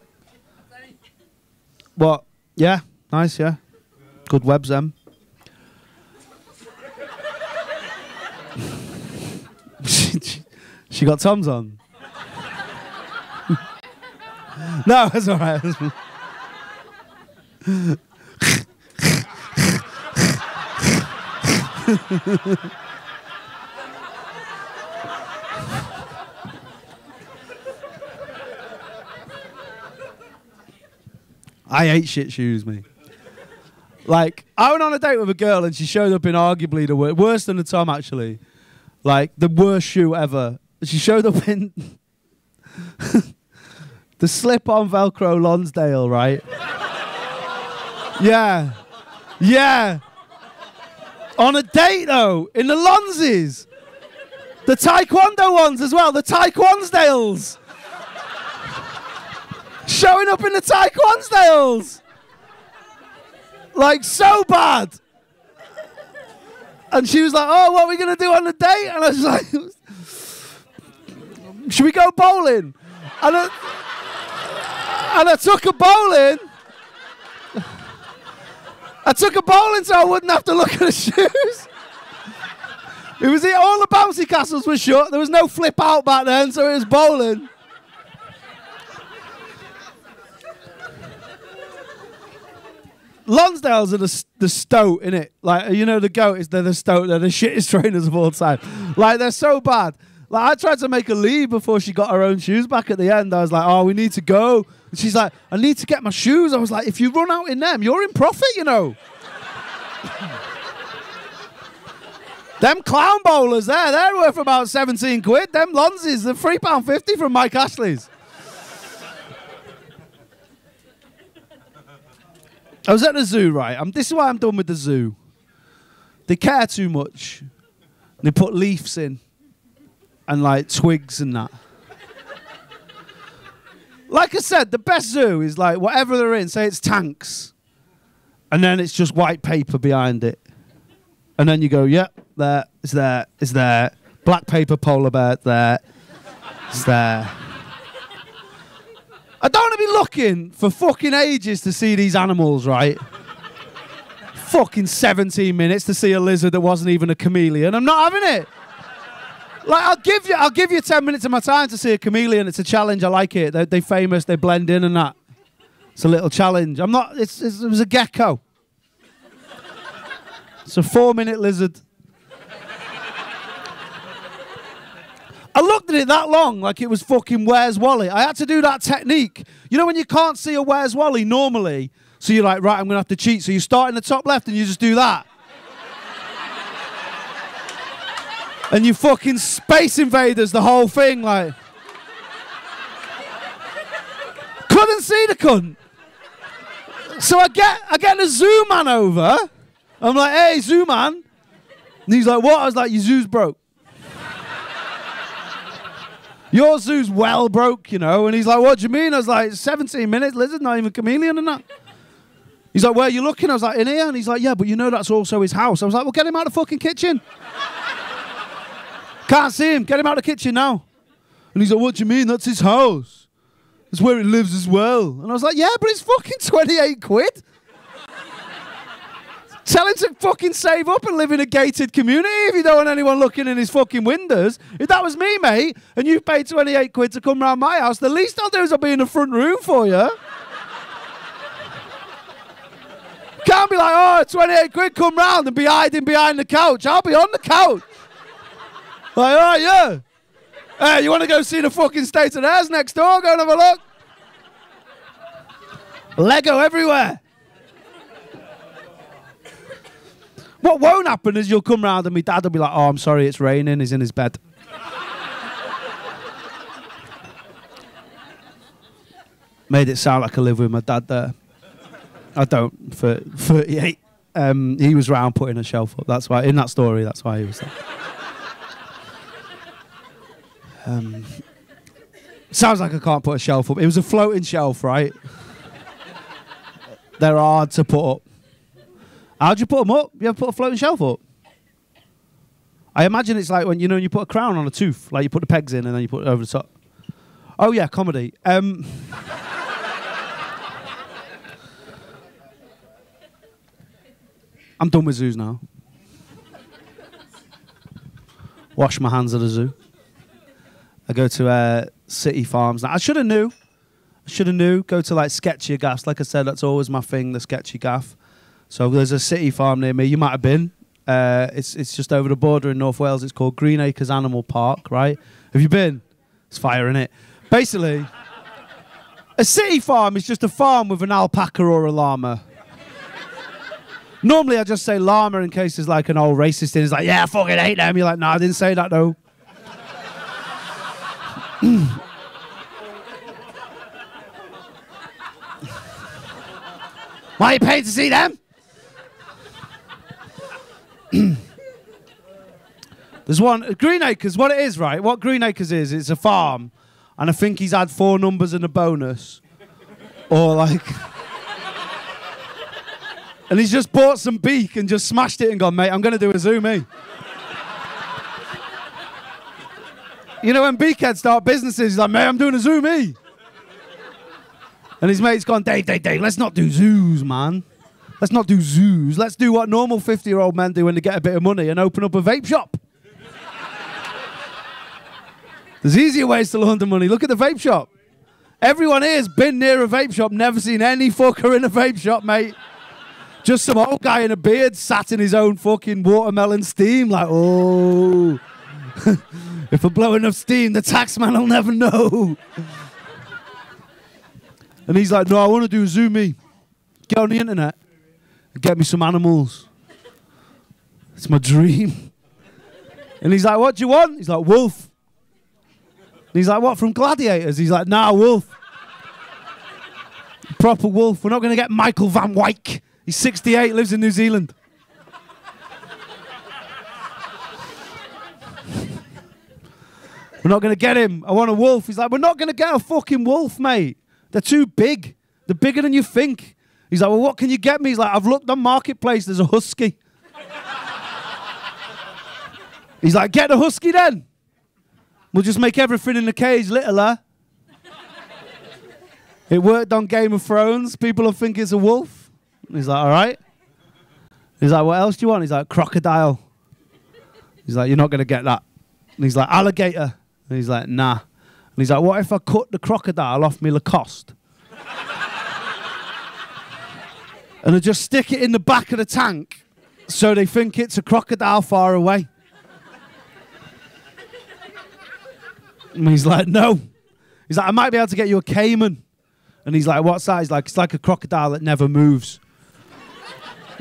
What? Yeah, nice. Yeah, good webs. Them. she got Tom's on. no, it's all right. I hate shit shoes, me. Like, I went on a date with a girl and she showed up in arguably the worst, worse than the Tom, actually. Like, the worst shoe ever. She showed up in the slip on Velcro Lonsdale, right? yeah. Yeah. On a date, though, in the Lonses. The Taekwondo ones as well, the Taekwondsdales showing up in the Taekwondsdales. Like so bad. And she was like, "Oh, what are we gonna do on the date?" And I was like, "Should we go bowling?" And I, and I took a bowling. I took a bowling so I wouldn't have to look at the shoes. It was all the bouncy castles were shut. There was no flip out back then, so it was bowling. Lonsdales are the, the stoat, in it. Like you know, the goat is they're the stoat. They're the shittest trainers of all time. Like they're so bad. Like I tried to make her leave before she got her own shoes back at the end. I was like, "Oh, we need to go." And she's like, "I need to get my shoes." I was like, "If you run out in them, you're in profit, you know." them clown bowlers there, they're worth about seventeen quid. Them Lonzies, they're three pound fifty from Mike Ashley's. I was at the zoo, right? Um, this is why I'm done with the zoo. They care too much. They put leaves in and like twigs and that. Like I said, the best zoo is like whatever they're in, say it's tanks, and then it's just white paper behind it. And then you go, yep, there, it's there. Black paper polar bear, there, it's there. I don't want to be looking for fucking ages to see these animals, right? fucking 17 minutes to see a lizard that wasn't even a chameleon. I'm not having it. Like I'll give you, I'll give you 10 minutes of my time to see a chameleon. It's a challenge. I like it. They're, they're famous. They blend in and that. It's a little challenge. I'm not. It's, it's it was a gecko. It's a four-minute lizard. I looked at it that long, like it was fucking Where's Wally. I had to do that technique. You know when you can't see a Where's Wally normally, so you're like, right, I'm gonna have to cheat. So you start in the top left and you just do that. and you fucking space invaders the whole thing, like. Couldn't see the cunt. So I get I get the zoo man over. I'm like, hey, zoo man. And he's like, what? I was like, your zoo's broke. Your zoo's well broke, you know. And he's like, what do you mean? I was like, 17 minutes, lizard, not even chameleon and that. He's like, where are you looking? I was like, in here. And he's like, yeah, but you know that's also his house. I was like, well, get him out of the fucking kitchen. Can't see him. Get him out of the kitchen now. And he's like, what do you mean? That's his house. That's where he lives as well. And I was like, yeah, but it's fucking 28 quid. Tell him to fucking save up and live in a gated community if you don't want anyone looking in his fucking windows. If that was me, mate, and you paid 28 quid to come round my house, the least I'll do is I'll be in the front room for you. Can't be like, oh, 28 quid, come round and be hiding behind the couch. I'll be on the couch. Like, all right, yeah. Hey, you want to go see the fucking state of theirs next door? Go and have a look. Lego everywhere. What won't happen is you'll come round and my dad will be like, oh, I'm sorry, it's raining. He's in his bed. Made it sound like I live with my dad there. I don't. For 38, um, he was round putting a shelf up. That's why, in that story, that's why he was there. Um, sounds like I can't put a shelf up. It was a floating shelf, right? They're hard to put up. How'd you put them up? You ever put a floating shelf up? I imagine it's like when you know you put a crown on a tooth, like you put the pegs in and then you put it over the top. Oh yeah, comedy. Um, I'm done with zoos now. Wash my hands at the zoo. I go to uh, city farms. Now, I should have knew. I should have knew. Go to like sketchy gaffs. Like I said, that's always my thing, the sketchy gaff. So there's a city farm near me. You might have been. Uh, it's it's just over the border in North Wales. It's called Green Acres Animal Park, right? Have you been? It's fire in it. Basically, a city farm is just a farm with an alpaca or a llama. Normally, I just say llama in case there's like an old racist in. It's like, yeah, I fucking hate them. You're like, no, I didn't say that though. Why are you paying to see them? There's one Green Acres. What it is, right? What Green Acres is? It's a farm, and I think he's had four numbers and a bonus, or like, and he's just bought some beak and just smashed it and gone, mate. I'm gonna do a zoomie. You know when beakheads start businesses, he's like, mate, I'm doing a zoomie. And his mate's gone, Dave, Dave, Dave, let's not do zoos, man. Let's not do zoos. Let's do what normal 50 year old men do when they get a bit of money and open up a vape shop. There's easier ways to launder money. Look at the vape shop. Everyone here's been near a vape shop, never seen any fucker in a vape shop, mate. Just some old guy in a beard sat in his own fucking watermelon steam, like, oh. if I blow enough steam, the tax man will never know. And he's like, no, I want to do a zoom. Get on the internet get me some animals. It's my dream. And he's like, what do you want? He's like, wolf. And he's like, what, from Gladiators? He's like, nah, wolf. Proper wolf. We're not going to get Michael Van Wijk. He's 68, lives in New Zealand. We're not going to get him. I want a wolf. He's like, we're not going to get a fucking wolf, mate. They're too big. They're bigger than you think. He's like, well, what can you get me? He's like, I've looked on Marketplace. There's a husky. He's like, get the husky then. We'll just make everything in the cage littler. It worked on Game of Thrones. People will think it's a wolf. He's like, all right. He's like, what else do you want? He's like, crocodile. He's like, you're not going to get that. And he's like, alligator. And he's like, nah. And he's like, what if I cut the crocodile off me Lacoste? And I just stick it in the back of the tank so they think it's a crocodile far away. And he's like, no. He's like, I might be able to get you a caiman. And he's like, what's that? He's like, it's like a crocodile that never moves.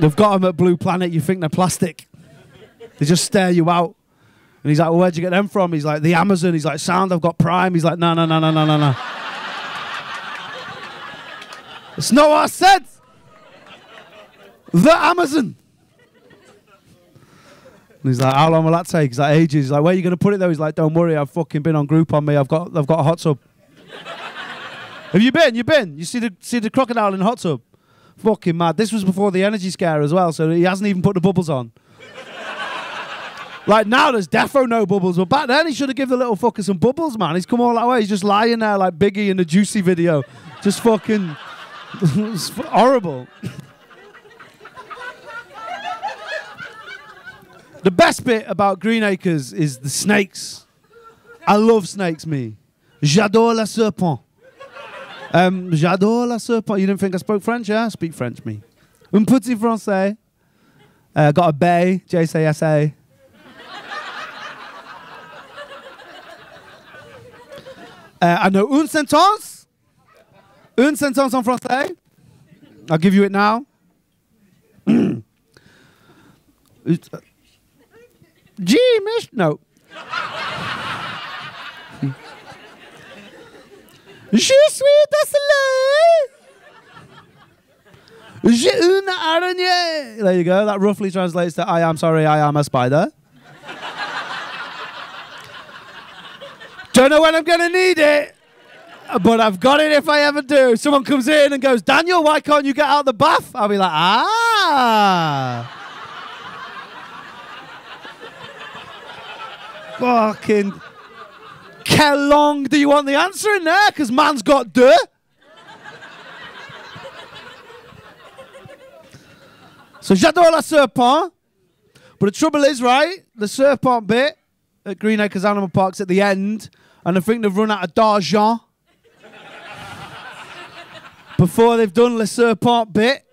They've got them at Blue Planet. You think they're plastic. They just stare you out. And he's like, well, where'd you get them from? He's like, the Amazon. He's like, sound, I've got Prime. He's like, no, no, no, no, no, no, no. it's not what I said. The Amazon. And he's like, how long will that take? He's like, ages. He's like, where are you going to put it though? He's like, don't worry, I've fucking been on Groupon me. I've got, I've got a hot tub. Have you been? You been? You see the, see the crocodile in the hot tub? Fucking mad. This was before the energy scare as well, so he hasn't even put the bubbles on. like now, there's defo no bubbles, but back then he should have given the little fucker some bubbles, man. He's come all that way. He's just lying there like Biggie in the Juicy video, just fucking horrible. The best bit about Green Acres is the snakes. I love snakes, me. J'adore la serpent. Um, J'adore la serpent. You didn't think I spoke French? Yeah, I speak French, me. Un petit français. Uh, got a bay, GCSE. Uh, I know une sentence. Une sentence en français. I'll give you it now. Gee, miss. No. Je suis désolé. J'ai une araignée. There you go. That roughly translates to I am sorry, I am a spider. Don't know when I'm going to need it, but I've got it if I ever do. Someone comes in and goes, Daniel, why can't you get out of the bath? I'll be like, ah. Fucking. How long do you want the answer in there? Because man's got dirt. So j'adore la serpent. But the trouble is, right, the serpent bit at Green Acres Animal Park's at the end, and I think they've run out of d'argent before they've done the serpent bit.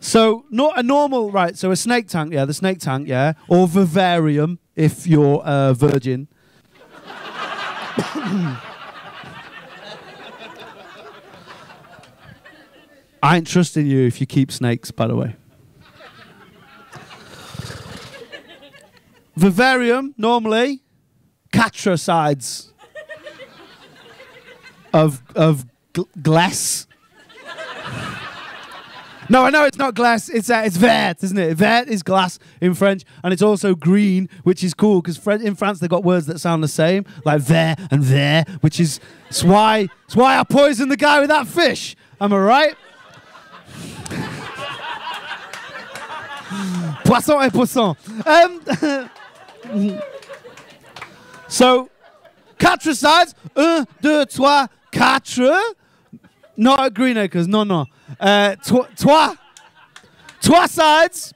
So not a normal, right? So a snake tank, yeah, the snake tank, yeah, or vivarium if you're a virgin. I ain't trusting you if you keep snakes, by the way. Vivarium, normally, catricides of, of gl- glass. No, I know it's not glass. It's uh, it's vert, isn't it? Vert is glass in French, and it's also green, which is cool because in France they've got words that sound the same, like vert and vert, which is it's why it's why I poisoned the guy with that fish. Am I right? Poisson et poisson. Um, so, quatre sides. Un, deux, trois, quatre. Not at Green Acres, no, no. Uh, tw- trois. Trois sides.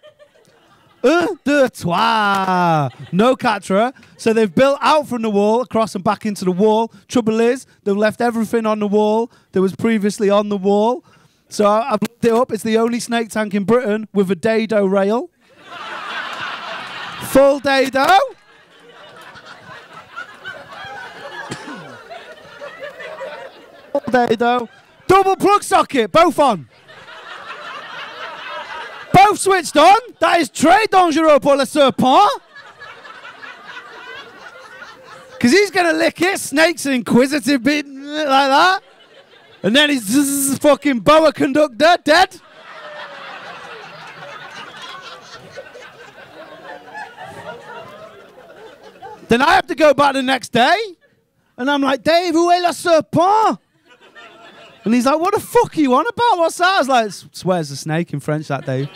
Un, deux, trois. No quatre. So they've built out from the wall, across and back into the wall. Trouble is, they've left everything on the wall that was previously on the wall. So I've looked it up. It's the only snake tank in Britain with a dado rail. Full dado. Full dado. Double plug socket, both on. both switched on. That is très dangereux pour le serpent. Because he's going to lick it. Snake's an inquisitive bit like that. And then he's zzz, fucking boa conductor dead. then I have to go back the next day. And I'm like, Dave, où est le serpent? And he's like, what the fuck are you on about? What's that? I was like, swears a snake in French that day.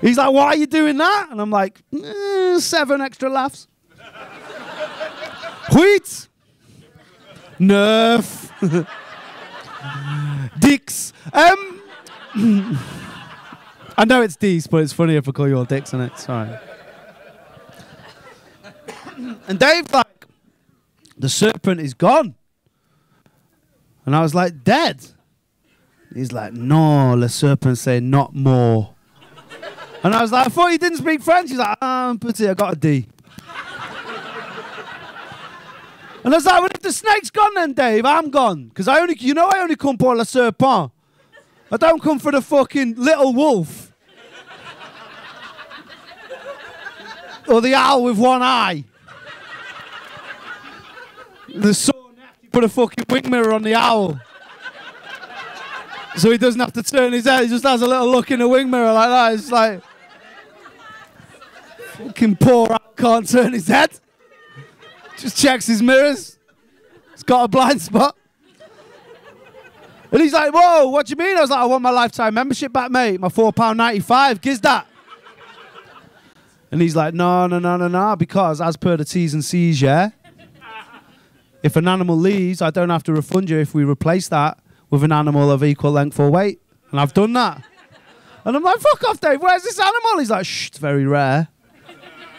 He's like, why are you doing that? And I'm like, "Eh, seven extra laughs. Huit. Neuf. Dicks. Um, I know it's D's, but it's funny if I call you all dicks on it. Sorry. and Dave's like, the serpent is gone. And I was like, dead. He's like, no, le serpent say not more. And I was like, I thought you didn't speak French. He's like, ah, putty, I got a D. And I was like, well, if the snake's gone then, Dave, I'm gone. Because I only, you know, I only come for le serpent. I don't come for the fucking little wolf. or the owl with one eye. The nasty, put a fucking wing mirror on the owl. So he doesn't have to turn his head, he just has a little look in the wing mirror like that. It's like, fucking poor owl can't turn his head. Just checks his mirrors. He's got a blind spot. And he's like, whoa, what do you mean? I was like, I want my lifetime membership back, mate. My £4.95. Gives that. And he's like, no, no, no, no, no, because as per the T's and C's, yeah, if an animal leaves, I don't have to refund you if we replace that with an animal of equal length or weight. And I've done that. And I'm like, fuck off, Dave. Where's this animal? He's like, shh, it's very rare.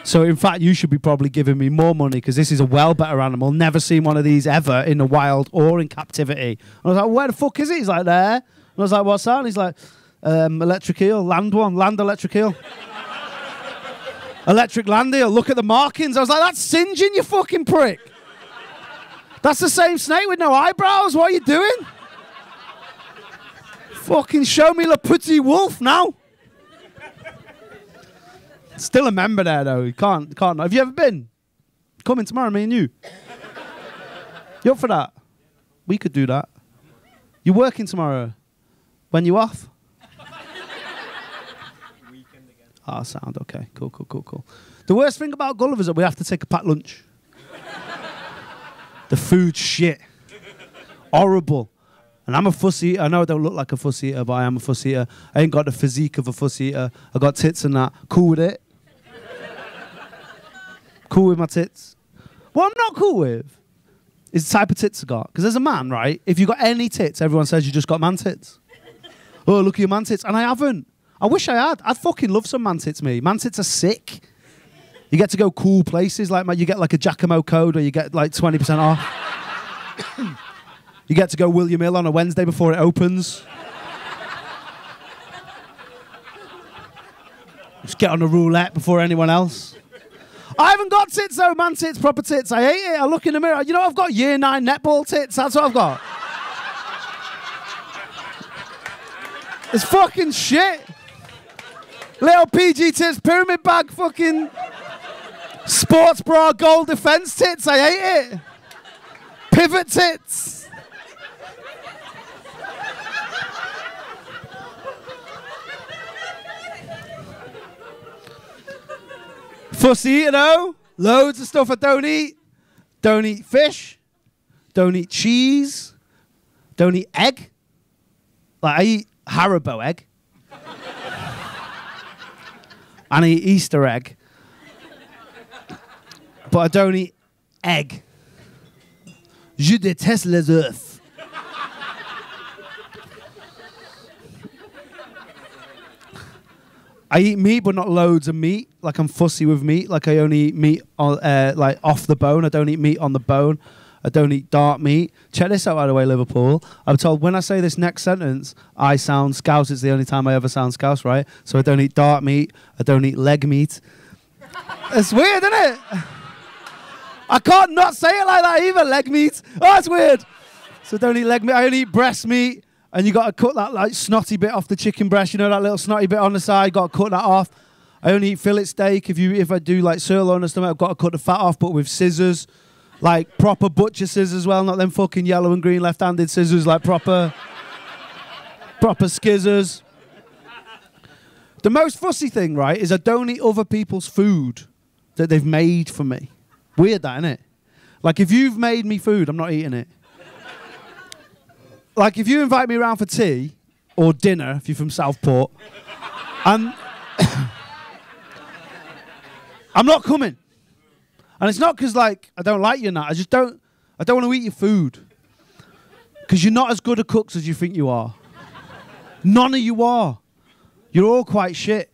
So in fact, you should be probably giving me more money because this is a well better animal. Never seen one of these ever in the wild or in captivity. And I was like, where the fuck is it? He's like, there. And I was like, what's that? And he's like, um, electric eel, land one, land electric eel. electric land eel. Look at the markings. I was like, that's singeing, you fucking prick. That's the same snake with no eyebrows. What are you doing? Fucking show me the pretty wolf now. Still a member there though. You can't can't. Have you ever been? Coming tomorrow, me and you. You up for that? We could do that. You working tomorrow? When you off? Weekend again. Ah, sound okay. Cool, cool, cool, cool. The worst thing about Gulliver is that we have to take a packed lunch. The food shit. Horrible. And I'm a fuss eater. I know I don't look like a fuss eater, but I am a fuss eater. I ain't got the physique of a fuss eater. I got tits and that. Cool with it. Cool with my tits. What I'm not cool with is the type of tits I got. Because as a man, right, if you got any tits, everyone says you just got man tits. oh, look at your man tits. And I haven't. I wish I had. I'd fucking love some man tits, me. Man tits are sick. You get to go cool places, like you get like a Jacamo code, or you get like twenty percent off. you get to go William Hill on a Wednesday before it opens. Just get on a roulette before anyone else. I haven't got tits though, man tits, proper tits. I hate it. I look in the mirror. You know, I've got year nine netball tits. That's what I've got. It's fucking shit. Little PG tits, pyramid bag, fucking sports bra, gold defense tits. I hate it. Pivot tits. Fussy, you know? Loads of stuff I don't eat. Don't eat fish. Don't eat cheese. Don't eat egg. Like I eat Haribo egg. and I eat Easter egg. But I don't eat egg. Je déteste les œufs. I eat meat, but not loads of meat. Like I'm fussy with meat. Like I only eat meat on, uh, like off the bone. I don't eat meat on the bone. I don't eat dark meat. Check this out, by the way, Liverpool. I'm told when I say this next sentence, I sound scouse. It's the only time I ever sound scouse, right? So I don't eat dark meat. I don't eat leg meat. it's weird, isn't it? I can't not say it like that either. Leg meat. Oh, that's weird. So don't eat leg meat. I only eat breast meat. And you got to cut that like snotty bit off the chicken breast. You know that little snotty bit on the side. Got to cut that off. I only eat fillet steak. If you if I do like sirloin or something, I've got to cut the fat off, but with scissors, like proper butcher scissors as well, not them fucking yellow and green left-handed scissors, like proper proper skizzers. The most fussy thing, right, is I don't eat other people's food that they've made for me. Weird that, it? Like if you've made me food, I'm not eating it. Like if you invite me around for tea or dinner, if you're from Southport, and I'm not coming. And it's not because like I don't like you now. I just don't. I don't want to eat your food because you're not as good a cooks as you think you are. None of you are. You're all quite shit,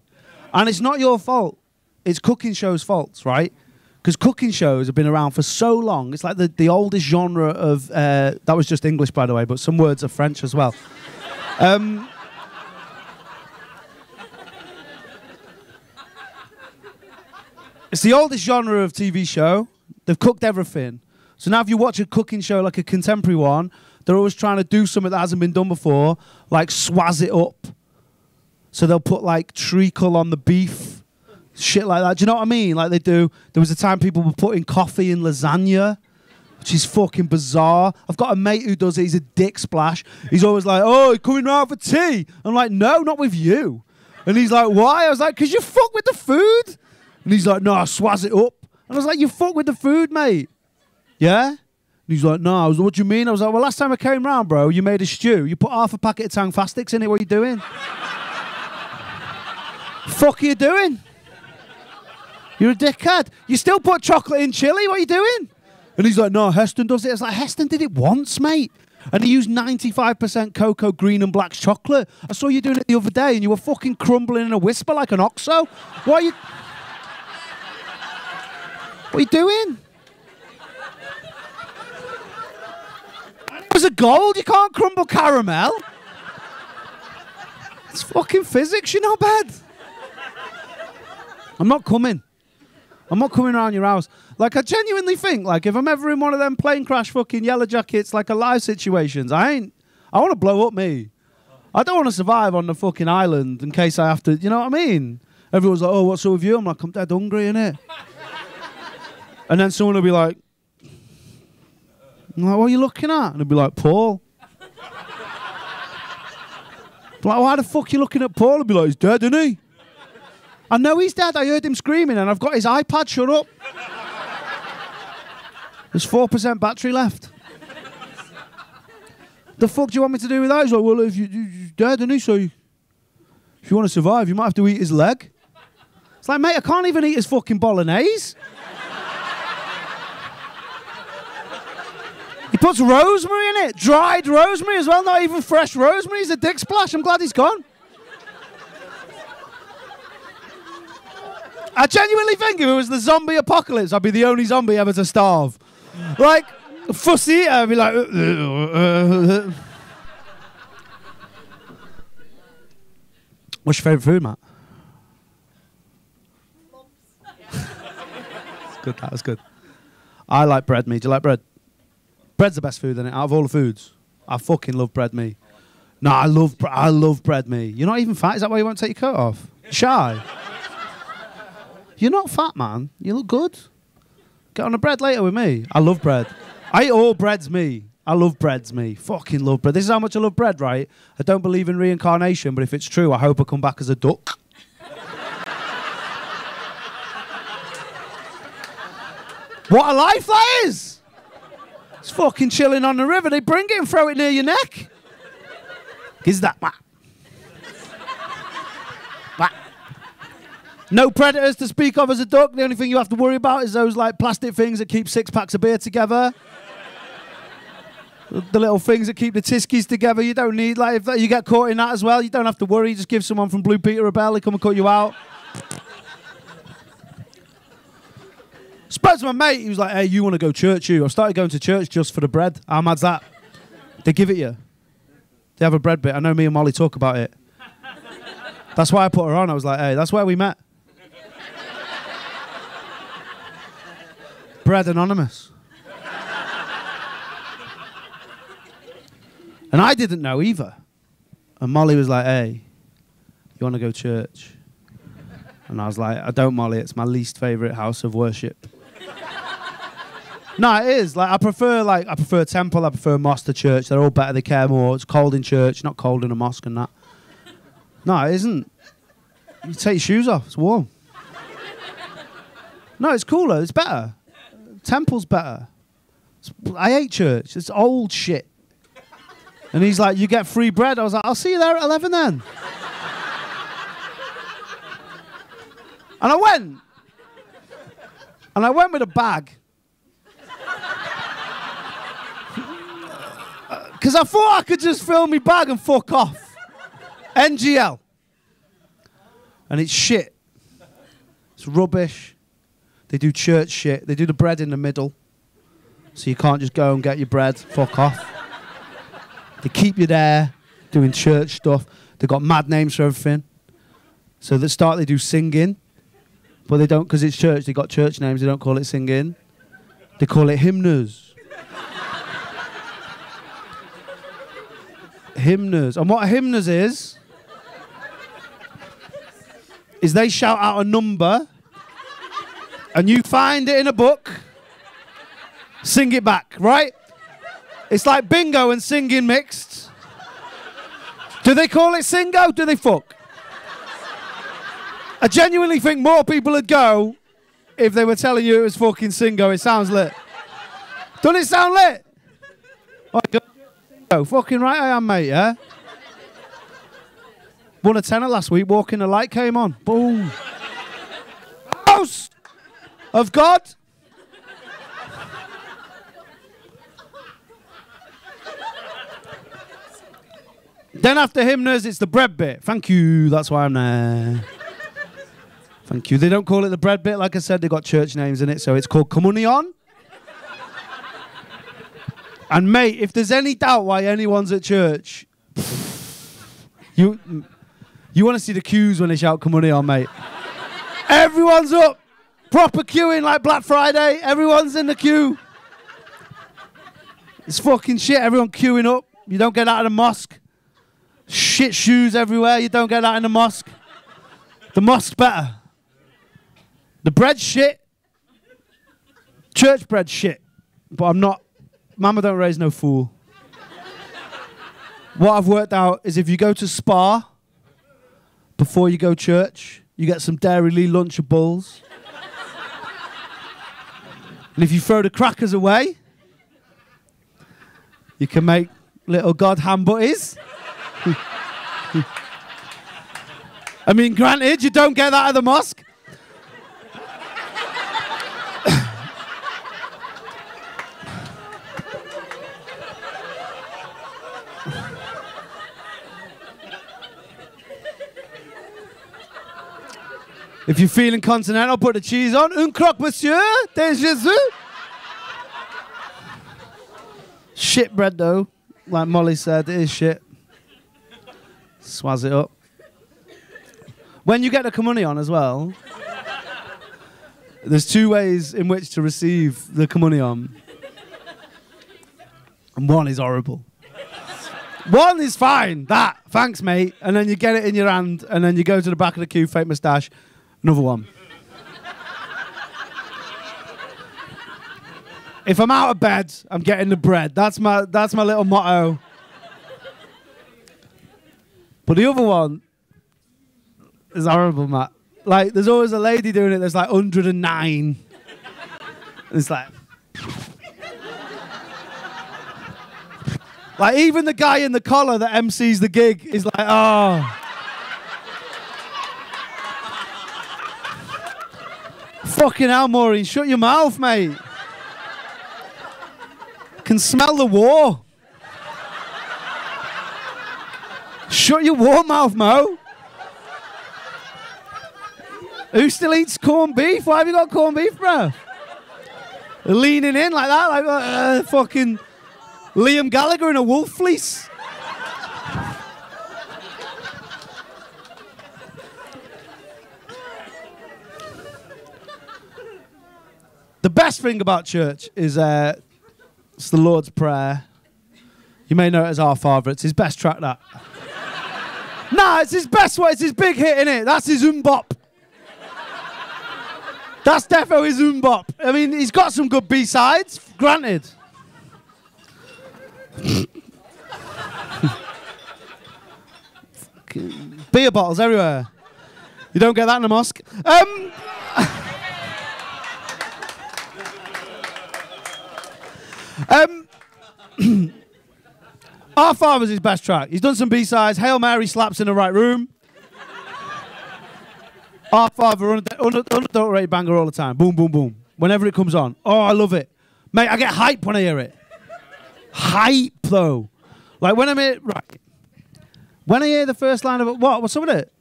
and it's not your fault. It's cooking shows' faults, right? Because cooking shows have been around for so long. It's like the, the oldest genre of. Uh, that was just English, by the way, but some words are French as well. Um, It's the oldest genre of TV show. They've cooked everything. So now if you watch a cooking show like a contemporary one, they're always trying to do something that hasn't been done before, like swaz it up. So they'll put like treacle on the beef, shit like that. Do you know what I mean? Like they do. There was a time people were putting coffee in lasagna, which is fucking bizarre. I've got a mate who does it. He's a dick splash. He's always like, "Oh, coming round for tea?" I'm like, "No, not with you." And he's like, "Why?" I was like, "Cause you fuck with the food." And he's like, no, I swaz it up. And I was like, you fuck with the food, mate. Yeah? And he's like, no. I was, what do you mean? I was like, well, last time I came round, bro, you made a stew. You put half a packet of Tangfastics in it. What are you doing? fuck are you doing? You're a dickhead. You still put chocolate in chili. What are you doing? And he's like, no, Heston does it. It's like, Heston did it once, mate. And he used 95% cocoa, green and black chocolate. I saw you doing it the other day and you were fucking crumbling in a Wispa like an oxo. What are you... What are you doing? It was a gold. You can't crumble caramel. It's fucking physics. You're not bad. I'm not coming. I'm not coming around your house. Like I genuinely think, like if I'm ever in one of them plane crash fucking yellow jackets, like alive situations, I ain't. I want to blow up me. I don't want to survive on the fucking island in case I have to. You know what I mean? Everyone's like, "Oh, what's up with you?" I'm like, "I'm dead hungry, innit?" And then someone will be like, I'm like, what are you looking at? And they'll be like, Paul. I'm like, why the fuck are you looking at Paul? He'll be like, he's dead, isn't he? I know he's dead. I heard him screaming and I've got his iPad. Shut up. There's 4% battery left. the fuck do you want me to do with that? He's like, well, if you, you're dead, and he so you, if you want to survive, you might have to eat his leg. It's like, mate, I can't even eat his fucking bolognese. he puts rosemary in it, dried rosemary as well, not even fresh rosemary. He's a dick splash. I'm glad he's gone. I genuinely think if it was the zombie apocalypse, I'd be the only zombie ever to starve. Like, fussy, uh, I'd be like. What's your favourite food, Matt? It's good, that was good. I like bread, me. Do you like bread? Bread's the best food, is it? Out of all the foods, I fucking love bread, me. No, I love, I love bread, me. You're not even fat. Is that why you won't take your coat off? Shy. You're not fat, man. You look good. Get on a bread later with me. I love bread. I eat all breads, me. I love breads, me. Fucking love bread. This is how much I love bread, right? I don't believe in reincarnation, but if it's true, I hope I come back as a duck. what a life that is! It's fucking chilling on the river. They bring it and throw it near your neck. Is that? No predators to speak of as a duck. The only thing you have to worry about is those like plastic things that keep six packs of beer together. The little things that keep the Tyskies together. You don't need like if you get caught in that as well. You don't have to worry. Just give someone from Blue Peter a bell. They come and cut you out. Spoke to my mate. He was like, "Hey, you want to go church? You?" I started going to church just for the bread. How mad's that? They give it you. They have a bread bit. I know me and Molly talk about it. That's why I put her on. I was like, "Hey, that's where we met." Bread Anonymous. And I didn't know either. And Molly was like, hey, you want to go to church? And I was like, I don't, Molly. It's my least favorite house of worship. no, it is. Like I prefer, like I prefer temple. I prefer mosque to church. They're all better. They care more. It's cold in church, not cold in a mosque and that. No, it isn't. You take your shoes off. It's warm. No, it's cooler. It's better. Temple's better. I hate church. It's old shit. And he's like, You get free bread. I was like, I'll see you there at 11 then. and I went. And I went with a bag. Because I thought I could just fill my bag and fuck off. NGL. And it's shit. It's rubbish. They do church shit. They do the bread in the middle. So you can't just go and get your bread. Fuck off. They keep you there doing church stuff. They've got mad names for everything. So at the start they do singing, but they don't because it's church. They got church names. They don't call it singing. They call it hymners. hymners. And what a hymners is is they shout out a number, and you find it in a book. Sing it back, right? It's like bingo and singing mixed. Do they call it singo? Do they fuck? I genuinely think more people would go if they were telling you it was fucking singo. It sounds lit. Doesn't it sound lit? Oh, fucking right I am, mate, yeah? Won a tenner last week, walking the light came on. Boom. House of God. Then after hymners, it's the bread bit. Thank you. That's why I'm there. Thank you. They don't call it the bread bit. Like I said, they got church names in it, so it's called Communion. And mate, if there's any doubt why anyone's at church, you you want to see the queues when they shout Communion, mate. Everyone's up, proper queuing like Black Friday. Everyone's in the queue. It's fucking shit. Everyone queuing up. You don't get out of the mosque. Shit shoes everywhere. You don't get out in the mosque. The mosque better. The bread shit. Church bread shit. But I'm not. Mama don't raise no fool. what I've worked out is if you go to Spa before you go church, you get some Dairylea Lunchables. And if you throw the crackers away, you can make little God ham butties. I mean, granted, you don't get that at the mosque. You're feeling continental, put the cheese on. Un croque monsieur de Jésus. shit bread though, like Molly said, it is shit. Swaz it up. When you get the money on as well, there's two ways in which to receive the money on. And one is horrible. One is fine, that, thanks mate. And then you get it in your hand and then you go to the back of the queue, fake moustache, another one. if I'm out of bed, I'm getting the bread. That's my that's my little motto. But the other one is horrible, Matt. Like, there's always a lady doing it that's like 109. it's like. like, even the guy in the collar that MCs the gig is like, oh. Fucking hell, Maureen, shut your mouth, mate. Can smell the war. Shut your war mouth, Mo. Who still eats corned beef? Why have you got corned beef, bro? Leaning in like that, like uh, fucking Liam Gallagher in a wolf fleece. The best thing about church is uh, it's the Lord's Prayer. You may know it as Our Father. It's his best track, that. nah, it's his best one. It's his big hit, in it? That's his MMMBop. That's defo his MMMBop. I mean, he's got some good B-sides, granted. Beer bottles everywhere. You don't get that in a mosque. Um, um, Our Father's his best track. He's done some B-sides. Hail Mary slaps in the right room. Our Father, unadulterated banger all the time. Boom, boom, boom. Whenever it comes on. Oh, I love it. Mate, I get hype when I hear it. Hype, though. Like when I'm here, right. When I hear the first line of it, what? What's up with it?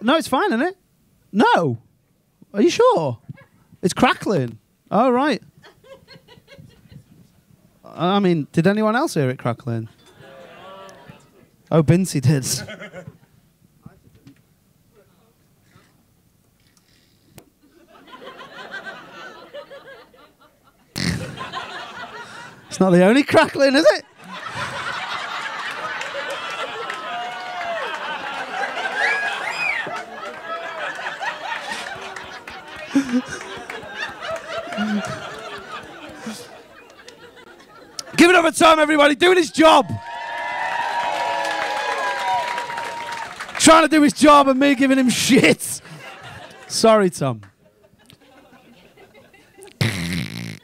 No, it's fine, isn't it? No. Are you sure? It's crackling. Oh, right. I mean, did anyone else hear it crackling? Oh, Bincy did. it's not the only crackling, is it? Give it up for Tom, everybody, doing his job. Trying to do his job and me giving him shit. Sorry, Tom. I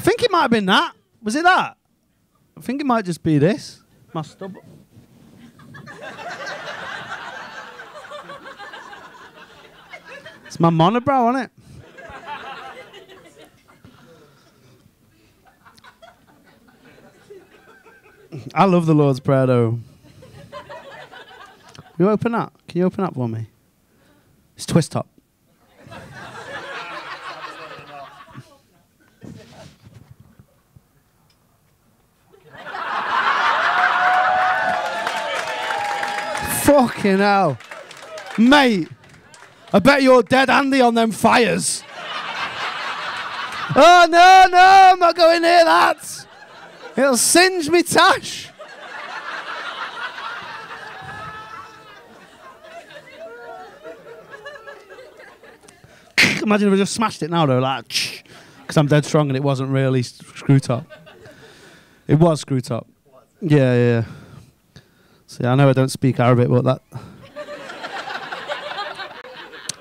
think it might have been that. Was it that? I think it might just be this. My stubble. it's my monobrow, isn't it? I love the Lord's Prayer, though. You open up? Can you open up for me? It's twist top. Fucking hell. Mate, I bet you're dead Andy on them fires. oh, no, no, I'm not going near that. It'll singe me tash. Imagine if I just smashed it now, though, like, because I'm dead strong and it wasn't really screw top. It was screw top. Yeah, yeah. See, I know I don't speak Arabic, but that.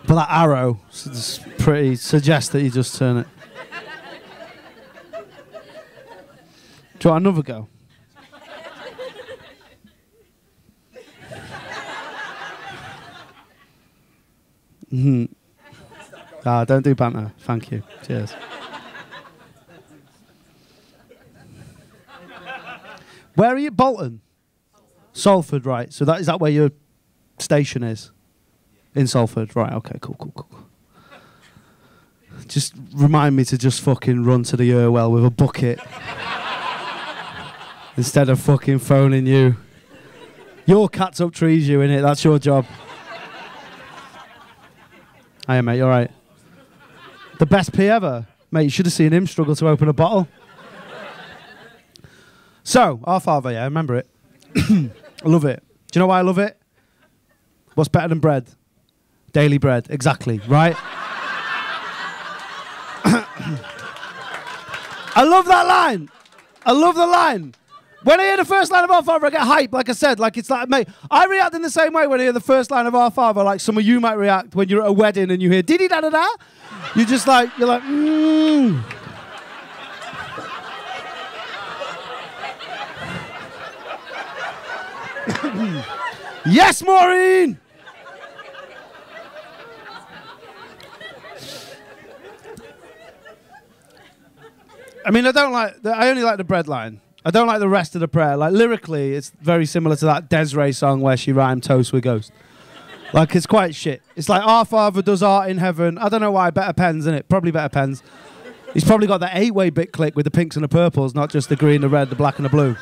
but that arrow pretty suggests that you just turn it. Do you want another go? hmm Ah, don't do banter. Thank you. Cheers. Where are you? Bolton. Salford, right. So that is that where your station is? In Salford, right? Okay, cool, cool, cool. Just remind me to just fucking run to the Irwell with a bucket instead of fucking phoning you. Your cat's up trees, you in it. That's your job. Hiya, mate. You all right? The best pee ever, mate. You should have seen him struggle to open a bottle. So, our father, yeah, I remember it. I love it. Do you know why I love it? What's better than bread? Daily bread, exactly, right? I love that line. I love the line. When I hear the first line of Our Father, I get hype. Like I said, like it's like, mate, I react in the same way when I hear the first line of Our Father, like some of you might react when you're at a wedding and you hear diddy da da da. You're just like, you're like, mmm. yes, Maureen! I mean, I don't like. The, I only like the bread line. I don't like the rest of the prayer. Like lyrically, it's very similar to that Des'ree song where she rhymed toast with ghost. Like it's quite shit. It's like our Father does art in heaven. I don't know why. Better pens in it. Probably better pens. He's probably got the eight-way bit click with the pinks and the purples, not just the green, the red, the black, and the blue.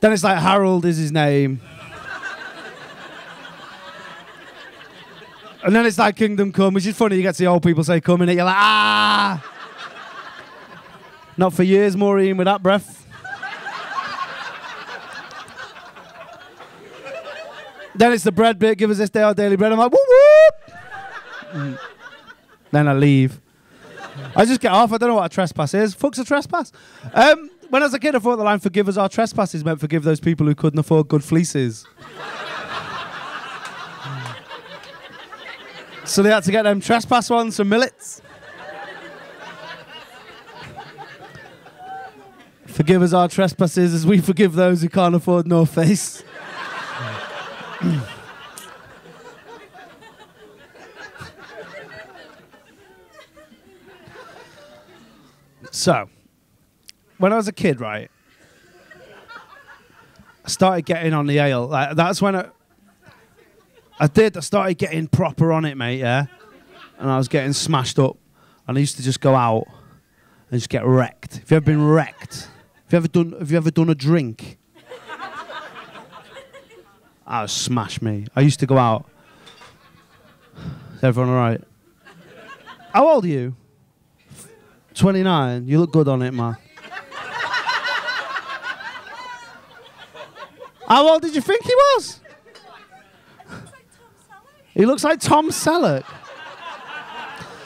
Then it's like Harold is his name. And then it's like Kingdom Come, which is funny. You get to see old people say come in it. You're like, ah. Not for years, Maureen, with that breath. then it's the bread bit. Give us this day our daily bread. I'm like, whoop whoop. Mm. Then I leave. I just get off. I don't know what a trespass is. Fuck's a trespass. Um, when I was a kid, I thought the line "Forgive us our trespasses" meant forgive those people who couldn't afford good fleeces. so they had to get them trespass ones from millets. Forgive us our trespasses as we forgive those who can't afford North Face. so, when I was a kid, right, I started getting on the ale. Like, that's when I, I did. I started getting proper on it, mate. Yeah, and I was getting smashed up, and I used to just go out and just get wrecked. Have you ever been wrecked? Have you ever done? Have you ever done a drink? Was ah, smash me. I used to go out. Is everyone all right? How old are you? 29. You look good on it, man. How old did you think he was? He looks like Tom Selleck.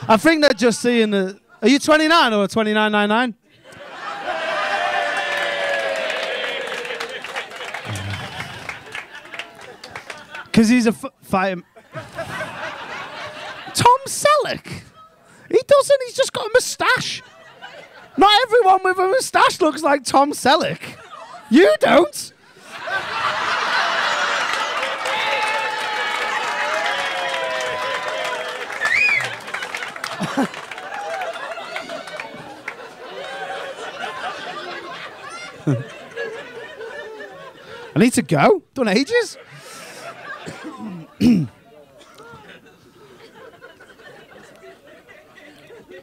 I think they're just seeing the. Are you 29 or 2999? Because he's a f- fighter. Tom Selleck? He doesn't, he's just got a moustache. Not everyone with a moustache looks like Tom Selleck. You don't. I need to go. Done ages. It's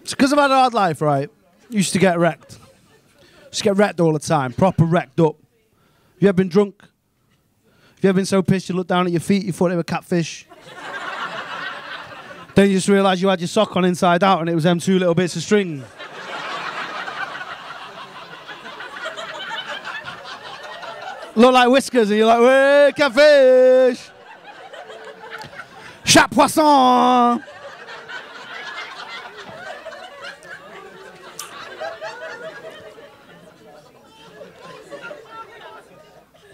because I've had a hard life, right? Used to get wrecked. Just get wrecked all the time. Proper wrecked up. You ever been drunk? You ever been so pissed you look down at your feet, you thought they were catfish? then you just realised you had your sock on inside out and it was them two little bits of string. Look like whiskers and you're like, hey, catfish! Chat poisson!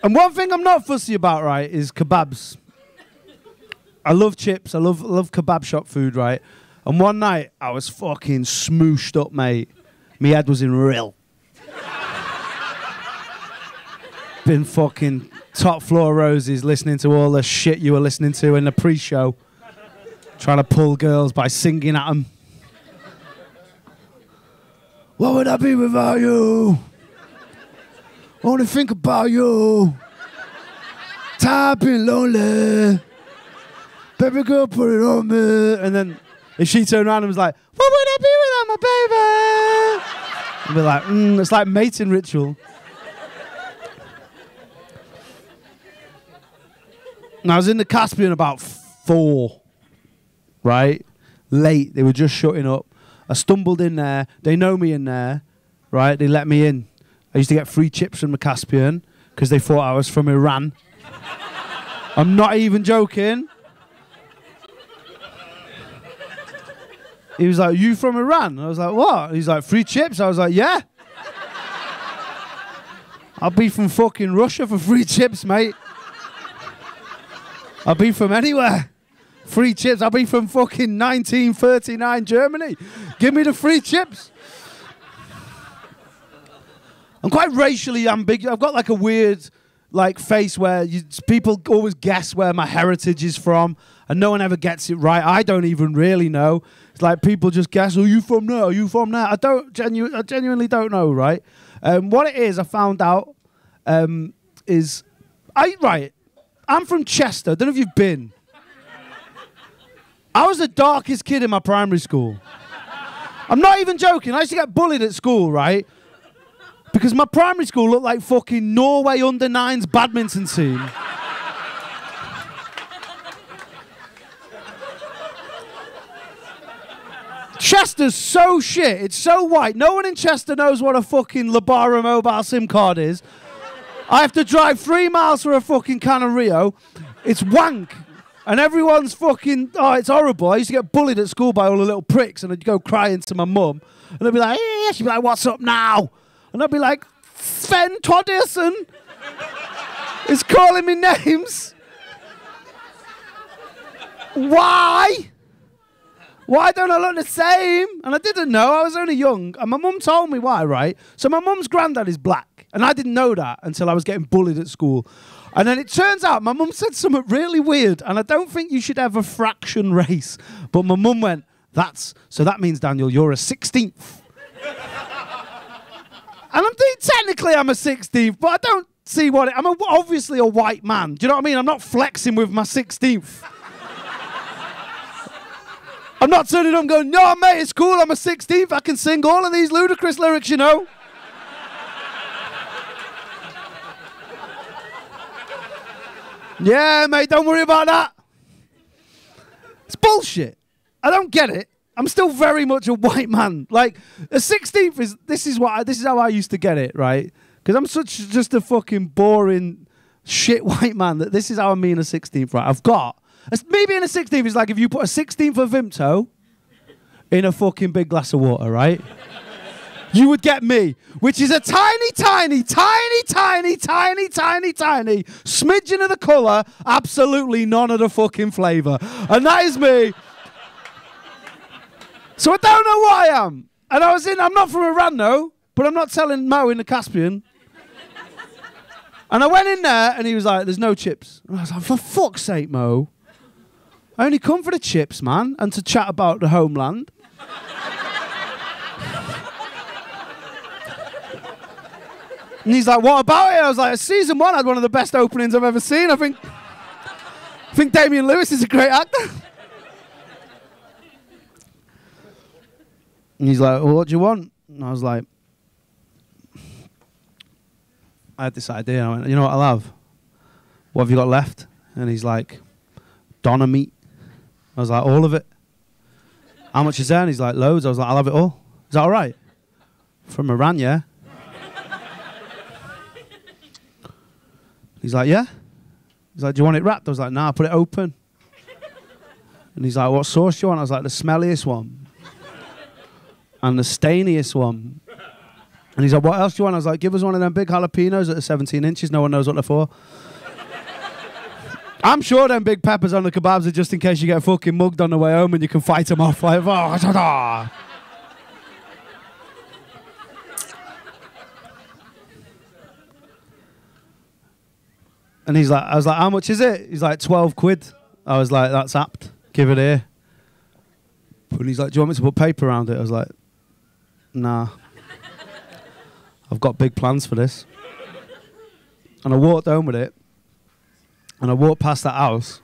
And one thing I'm not fussy about, right, is kebabs. I love chips. I love love kebab shop food, right? And one night I was fucking smooshed up, mate. My head was in real. Been fucking top floor roses listening to all the shit you were listening to in the pre-show. Trying to pull girls by singing at them. What would I be without you? Only think about you. Tired being lonely. Baby girl, put it on me. And then if she turned around and was like, what would I be without my baby? I'd be like, mm, it's like mating ritual. And I was in the Caspian about four, right? Late. They were just shutting up. I stumbled in there. They know me in there, right? They let me in. I used to get free chips from the Caspian because they thought I was from Iran. I'm not even joking. He was like, You from Iran? I was like, What? He's like, Free chips? I was like, Yeah. I'll be from fucking Russia for free chips, mate. I'll be from anywhere. Free chips. I'll be from fucking 1939 Germany. Give me the free chips. I'm quite racially ambiguous. I've got like a weird like face where you, people always guess where my heritage is from, and no one ever gets it right. I don't even really know. It's like people just guess, "Are you from there? Are you from there?" I don't genu- I genuinely don't know, right? Um, what it is, I found out, um, is I right. I'm from Chester. I don't know if you've been. I was the darkest kid in my primary school. I'm not even joking. I used to get bullied at school, right? Because my primary school looked like fucking Norway under nines badminton team. Chester's so shit. It's so white. No one in Chester knows what a fucking Lebara mobile SIM card is. I have to drive three miles for a fucking can of Rio. It's wank. And everyone's fucking, oh, it's horrible. I used to get bullied at school by all the little pricks, and I'd go crying to my mum. And they'd be like, yeah, she'd be like, what's up now? And I'd be like, Sven Todderson is calling me names. Why? Why don't I look the same? And I didn't know. I was only young. And my mum told me why, right? So my mum's granddad is black. And I didn't know that until I was getting bullied at school. And then it turns out my mum said something really weird. And I don't think you should have a fraction race. But my mum went, that's, so that means, Daniel, you're a 16th. And I'm technically, I'm a 16th, but I don't see what it, I'm a, obviously a white man. Do you know what I mean? I'm not flexing with my 16th. I'm not turning up going, no, mate, it's cool. I'm a 16th. I can sing all of these ludicrous lyrics, you know. Yeah, mate, don't worry about that. It's bullshit. I don't get it. I'm still very much a white man. Like a 16th is this is what I, this is how I used to get it, right? Because I'm such just a fucking boring shit white man that this is how I mean a 16th, right? I've got me being a 16th is like if you put a 16th of Vimto in a fucking big glass of water, right? You would get me, which is a tiny, tiny, tiny, tiny, tiny, tiny, tiny smidgen of the colour, absolutely none of the fucking flavour. And that is me. So I don't know what I am. And I was in, I'm not from Iran, no, but I'm not telling Mo in the Caspian. And I went in there and he was like, there's no chips. And I was like, for fuck's sake, Mo. I only come for the chips, man, and to chat about the homeland. And he's like, what about it? I was like, season one had one of the best openings I've ever seen. I think, I think Damian Lewis is a great actor. And he's like, well, what do you want? And I was like, I had this idea. I went, you know what I'll have? What have you got left? And he's like, Doner meat. I was like, all of it. How much is there? And he's like, loads. I was like, I'll have it all. Is that all right? From Iran, yeah? He's like, yeah? He's like, do you want it wrapped? I was like, nah, put it open. And he's like, what sauce do you want? I was like, the smelliest one and the stainiest one. And he's like, what else do you want? I was like, give us one of them big jalapenos that are 17 inches. No one knows what they're for. I'm sure them big peppers on the kebabs are just in case you get fucking mugged on the way home and you can fight them off. Like, oh, And he's like, I was like, how much is it? He's like, 12 quid. I was like, that's apt. Give it here. And he's like, do you want me to put paper around it? I was like, nah. I've got big plans for this. And I walked home with it. And I walked past that house.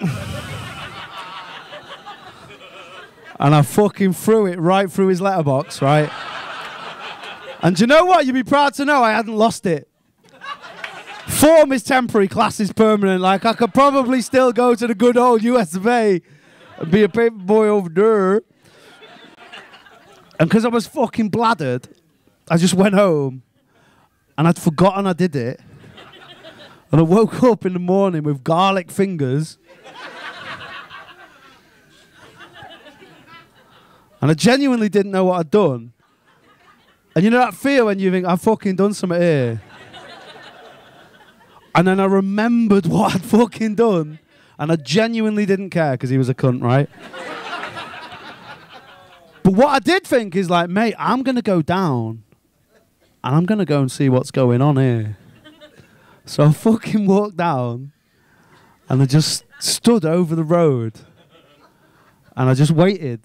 and I fucking threw it right through his letterbox, right? And you know what? You'd be proud to know I hadn't lost it. Form is temporary, class is permanent. Like I could probably still go to the good old US of A and be a paper boy over there. And because I was fucking bladdered, I just went home and I'd forgotten I did it. And I woke up in the morning with garlic fingers. and I genuinely didn't know what I'd done. And you know that fear when you think, I've fucking done something here. and then I remembered what I'd fucking done. And I genuinely didn't care because he was a cunt, right? but what I did think is like, mate, I'm going to go down and I'm going to go and see what's going on here. so I fucking walked down and I just stood over the road and I just waited.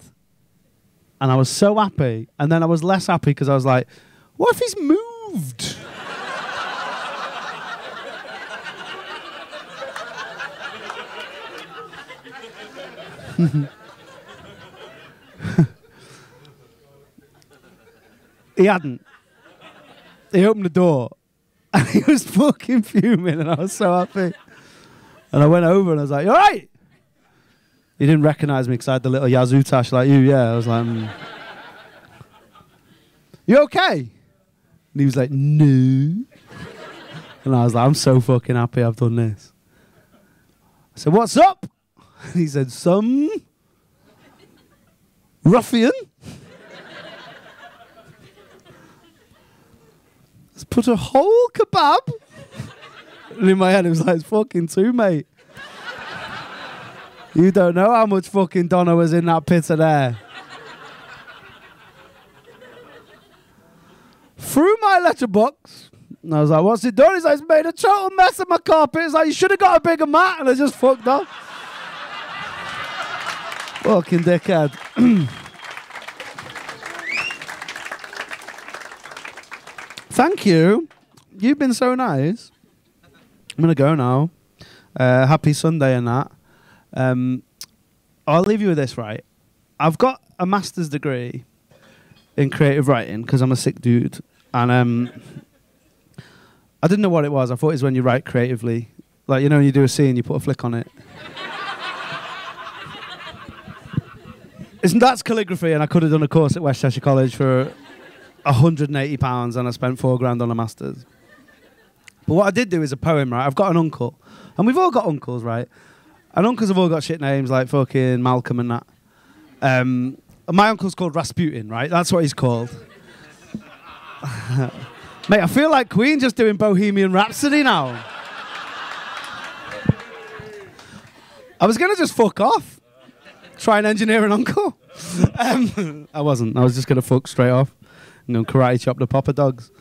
And I was so happy. And then I was less happy because I was like, what if he's moved? he hadn't. He opened the door and he was fucking fuming and I was so happy. And I went over and I was like, all right? He didn't recognize me because I had the little Yazoo tash like you, yeah. I was like, mm. you okay? And he was like, no. And I was like, I'm so fucking happy I've done this. I said, what's up? And he said, some ruffian. has put a whole kebab. and in my head, it was like, it's fucking two, mate. You don't know how much fucking doner was in that pit of there. Through my letterbox. And I was like, what's it done? He's like, it's made a total mess of my carpet. It's like, you should have got a bigger mat. And I just fucked up. fucking dickhead. Thank you. You've been so nice. I'm going to go now. Uh, happy Sunday and that. Um, I'll leave you with this, right? I've got a master's degree in creative writing because I'm a sick dude. And um, I didn't know what it was. I thought it was when you write creatively. Like, you know, when you do a scene, you put a flick on it. Isn't that's calligraphy? And I could have done a course at West Cheshire College for 180 pounds, and I spent four grand on a master's. But what I did do is a poem, right? I've got an uncle, and we've all got uncles, right? And uncles have all got shit names like fucking Malcolm and that. Um, my uncle's called Rasputin, right? That's what he's called. Mate, I feel like Queen just doing Bohemian Rhapsody now. I was gonna just fuck off, try and engineer an uncle. um, I wasn't. I was just gonna fuck straight off and go karate chop the popper dogs.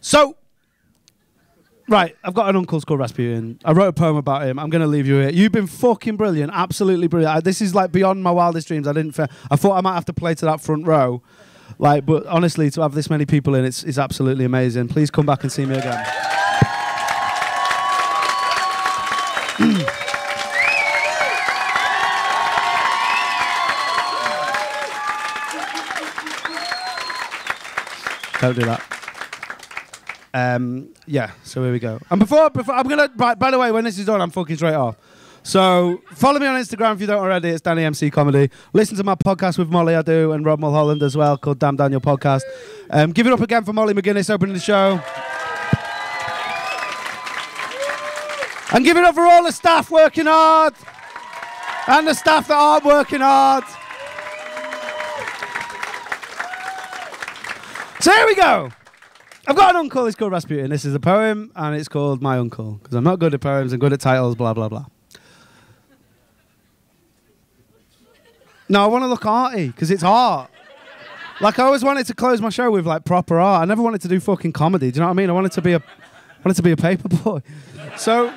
So, right, I've got an uncle called Rasputin. I wrote a poem about him. I'm going to leave you here. You've been fucking brilliant, absolutely brilliant. I, this is like beyond my wildest dreams. I didn't. Fa- I thought I might have to play to that front row, like, but honestly, to have this many people in, it's, it's absolutely amazing. Please come back and see me again. Don't do that. Um, yeah, so here we go. And before, before I'm gonna. By, by the way, when this is done, I'm fucking straight off. So follow me on Instagram if you don't already. It's Danny MC Comedy. Listen to my podcast with Molly I do and Rob Mulholland as well called Damn Daniel Podcast. Um, give it up again for Molly McGuinness opening the show. And give it up for all the staff working hard and the staff that aren't working hard. So here we go. I've got an uncle, it's called Rasputin. This is a poem, and it's called My Uncle, because I'm not good at poems, I'm good at titles, blah, blah, blah. No, I want to look arty, because it's art. Like, I always wanted to close my show with, like, proper art. I never wanted to do fucking comedy, do you know what I mean? I wanted to be a, I wanted to be a paper boy. So,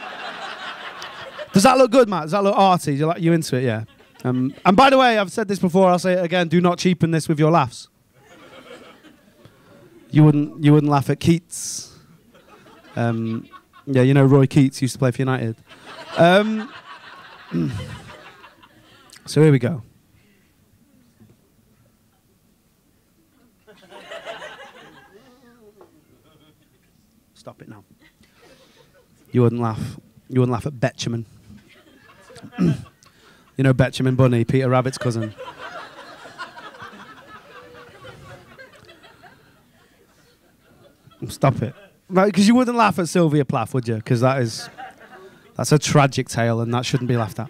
does that look good, Matt? Does that look arty? You, like, you into it, yeah? Um, and by the way, I've said this before, I'll say it again, do not cheapen this with your laughs. You wouldn't you wouldn't laugh at Keats. Um, yeah, you know Roy Keats used to play for United. Um, so here we go. Stop it now. You wouldn't laugh. You wouldn't laugh at Betjeman. you know Betjeman Bunny, Peter Rabbit's cousin. Stop it. Because you wouldn't laugh at Sylvia Plath, would you? Because that is that's a tragic tale, and that shouldn't be laughed at.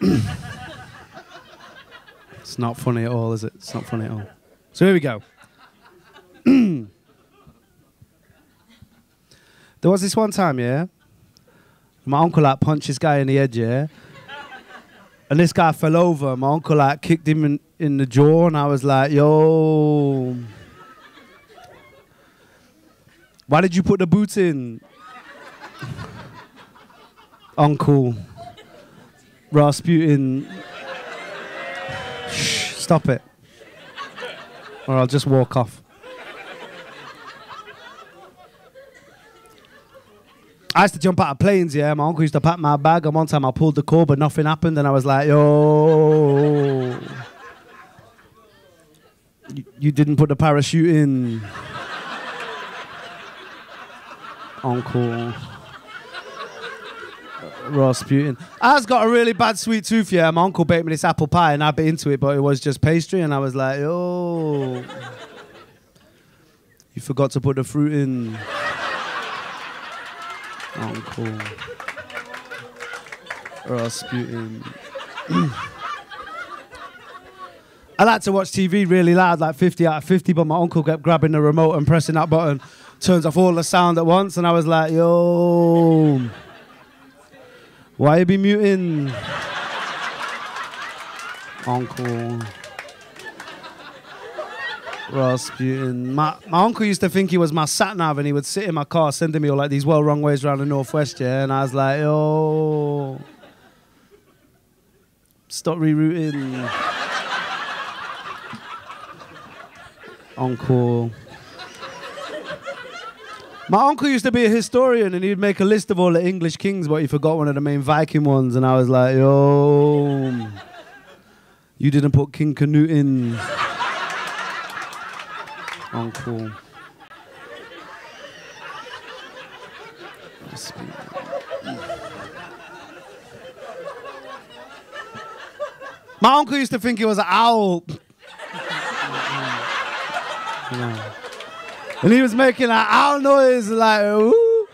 it's not funny at all, is it? It's not funny at all. So here we go. there was this one time, yeah. My uncle like punched this guy in the head, yeah. And this guy fell over. My uncle like kicked him in, in the jaw, and I was like, "Yo, why did you put the boots in?" Uncle Rasputin. Shh, stop it. Or I'll just walk off. I used to jump out of planes, yeah. My uncle used to pack my bag, and one time I pulled the cord, but nothing happened, and I was like, yo. You, you didn't put the parachute in. Uncle. Rasputin. I's got a really bad sweet tooth, yeah. My uncle baked me this apple pie, and I bit into it, but it was just pastry, and I was like, oh, You forgot to put the fruit in. Uncle Rasputin. I like to watch TV really loud, like 50 out of 50, but my uncle kept grabbing the remote and pressing that button, turns off all the sound at once, and I was like, yo, why you be muting? uncle Rasputin. My, my uncle used to think he was my sat nav and he would sit in my car sending me all like these well wrong ways around the northwest, yeah. And I was like, yo, stop rerouting. uncle. My uncle used to be a historian and he'd make a list of all the English kings, but he forgot one of the main Viking ones. And I was like, yo, you didn't put King Canute in. Uncle. My uncle used to think he was an owl. And he was making an owl noise like, ooh.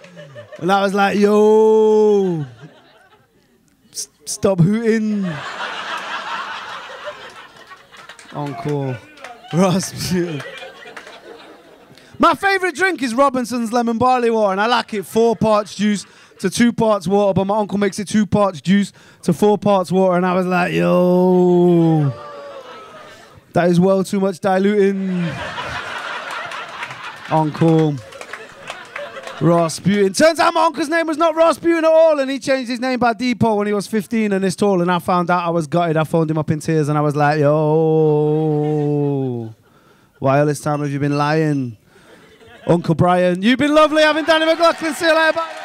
And I was like, yo, s- stop hooting. Uncle Rasputin. My favorite drink is Robinson's lemon barley water, and I like it four parts juice to two parts water. But my uncle makes it two parts juice to four parts water, and I was like, yo, that is well too much diluting. Uncle Rasputin. Turns out my uncle's name was not Rasputin at all, and he changed his name by deed poll when he was 15 and this tall. And I found out I was gutted. I phoned him up in tears, and I was like, yo, why all this time have you been lying? Uncle Brian. You've been lovely having Danny McLoughlin. See you later. Bye.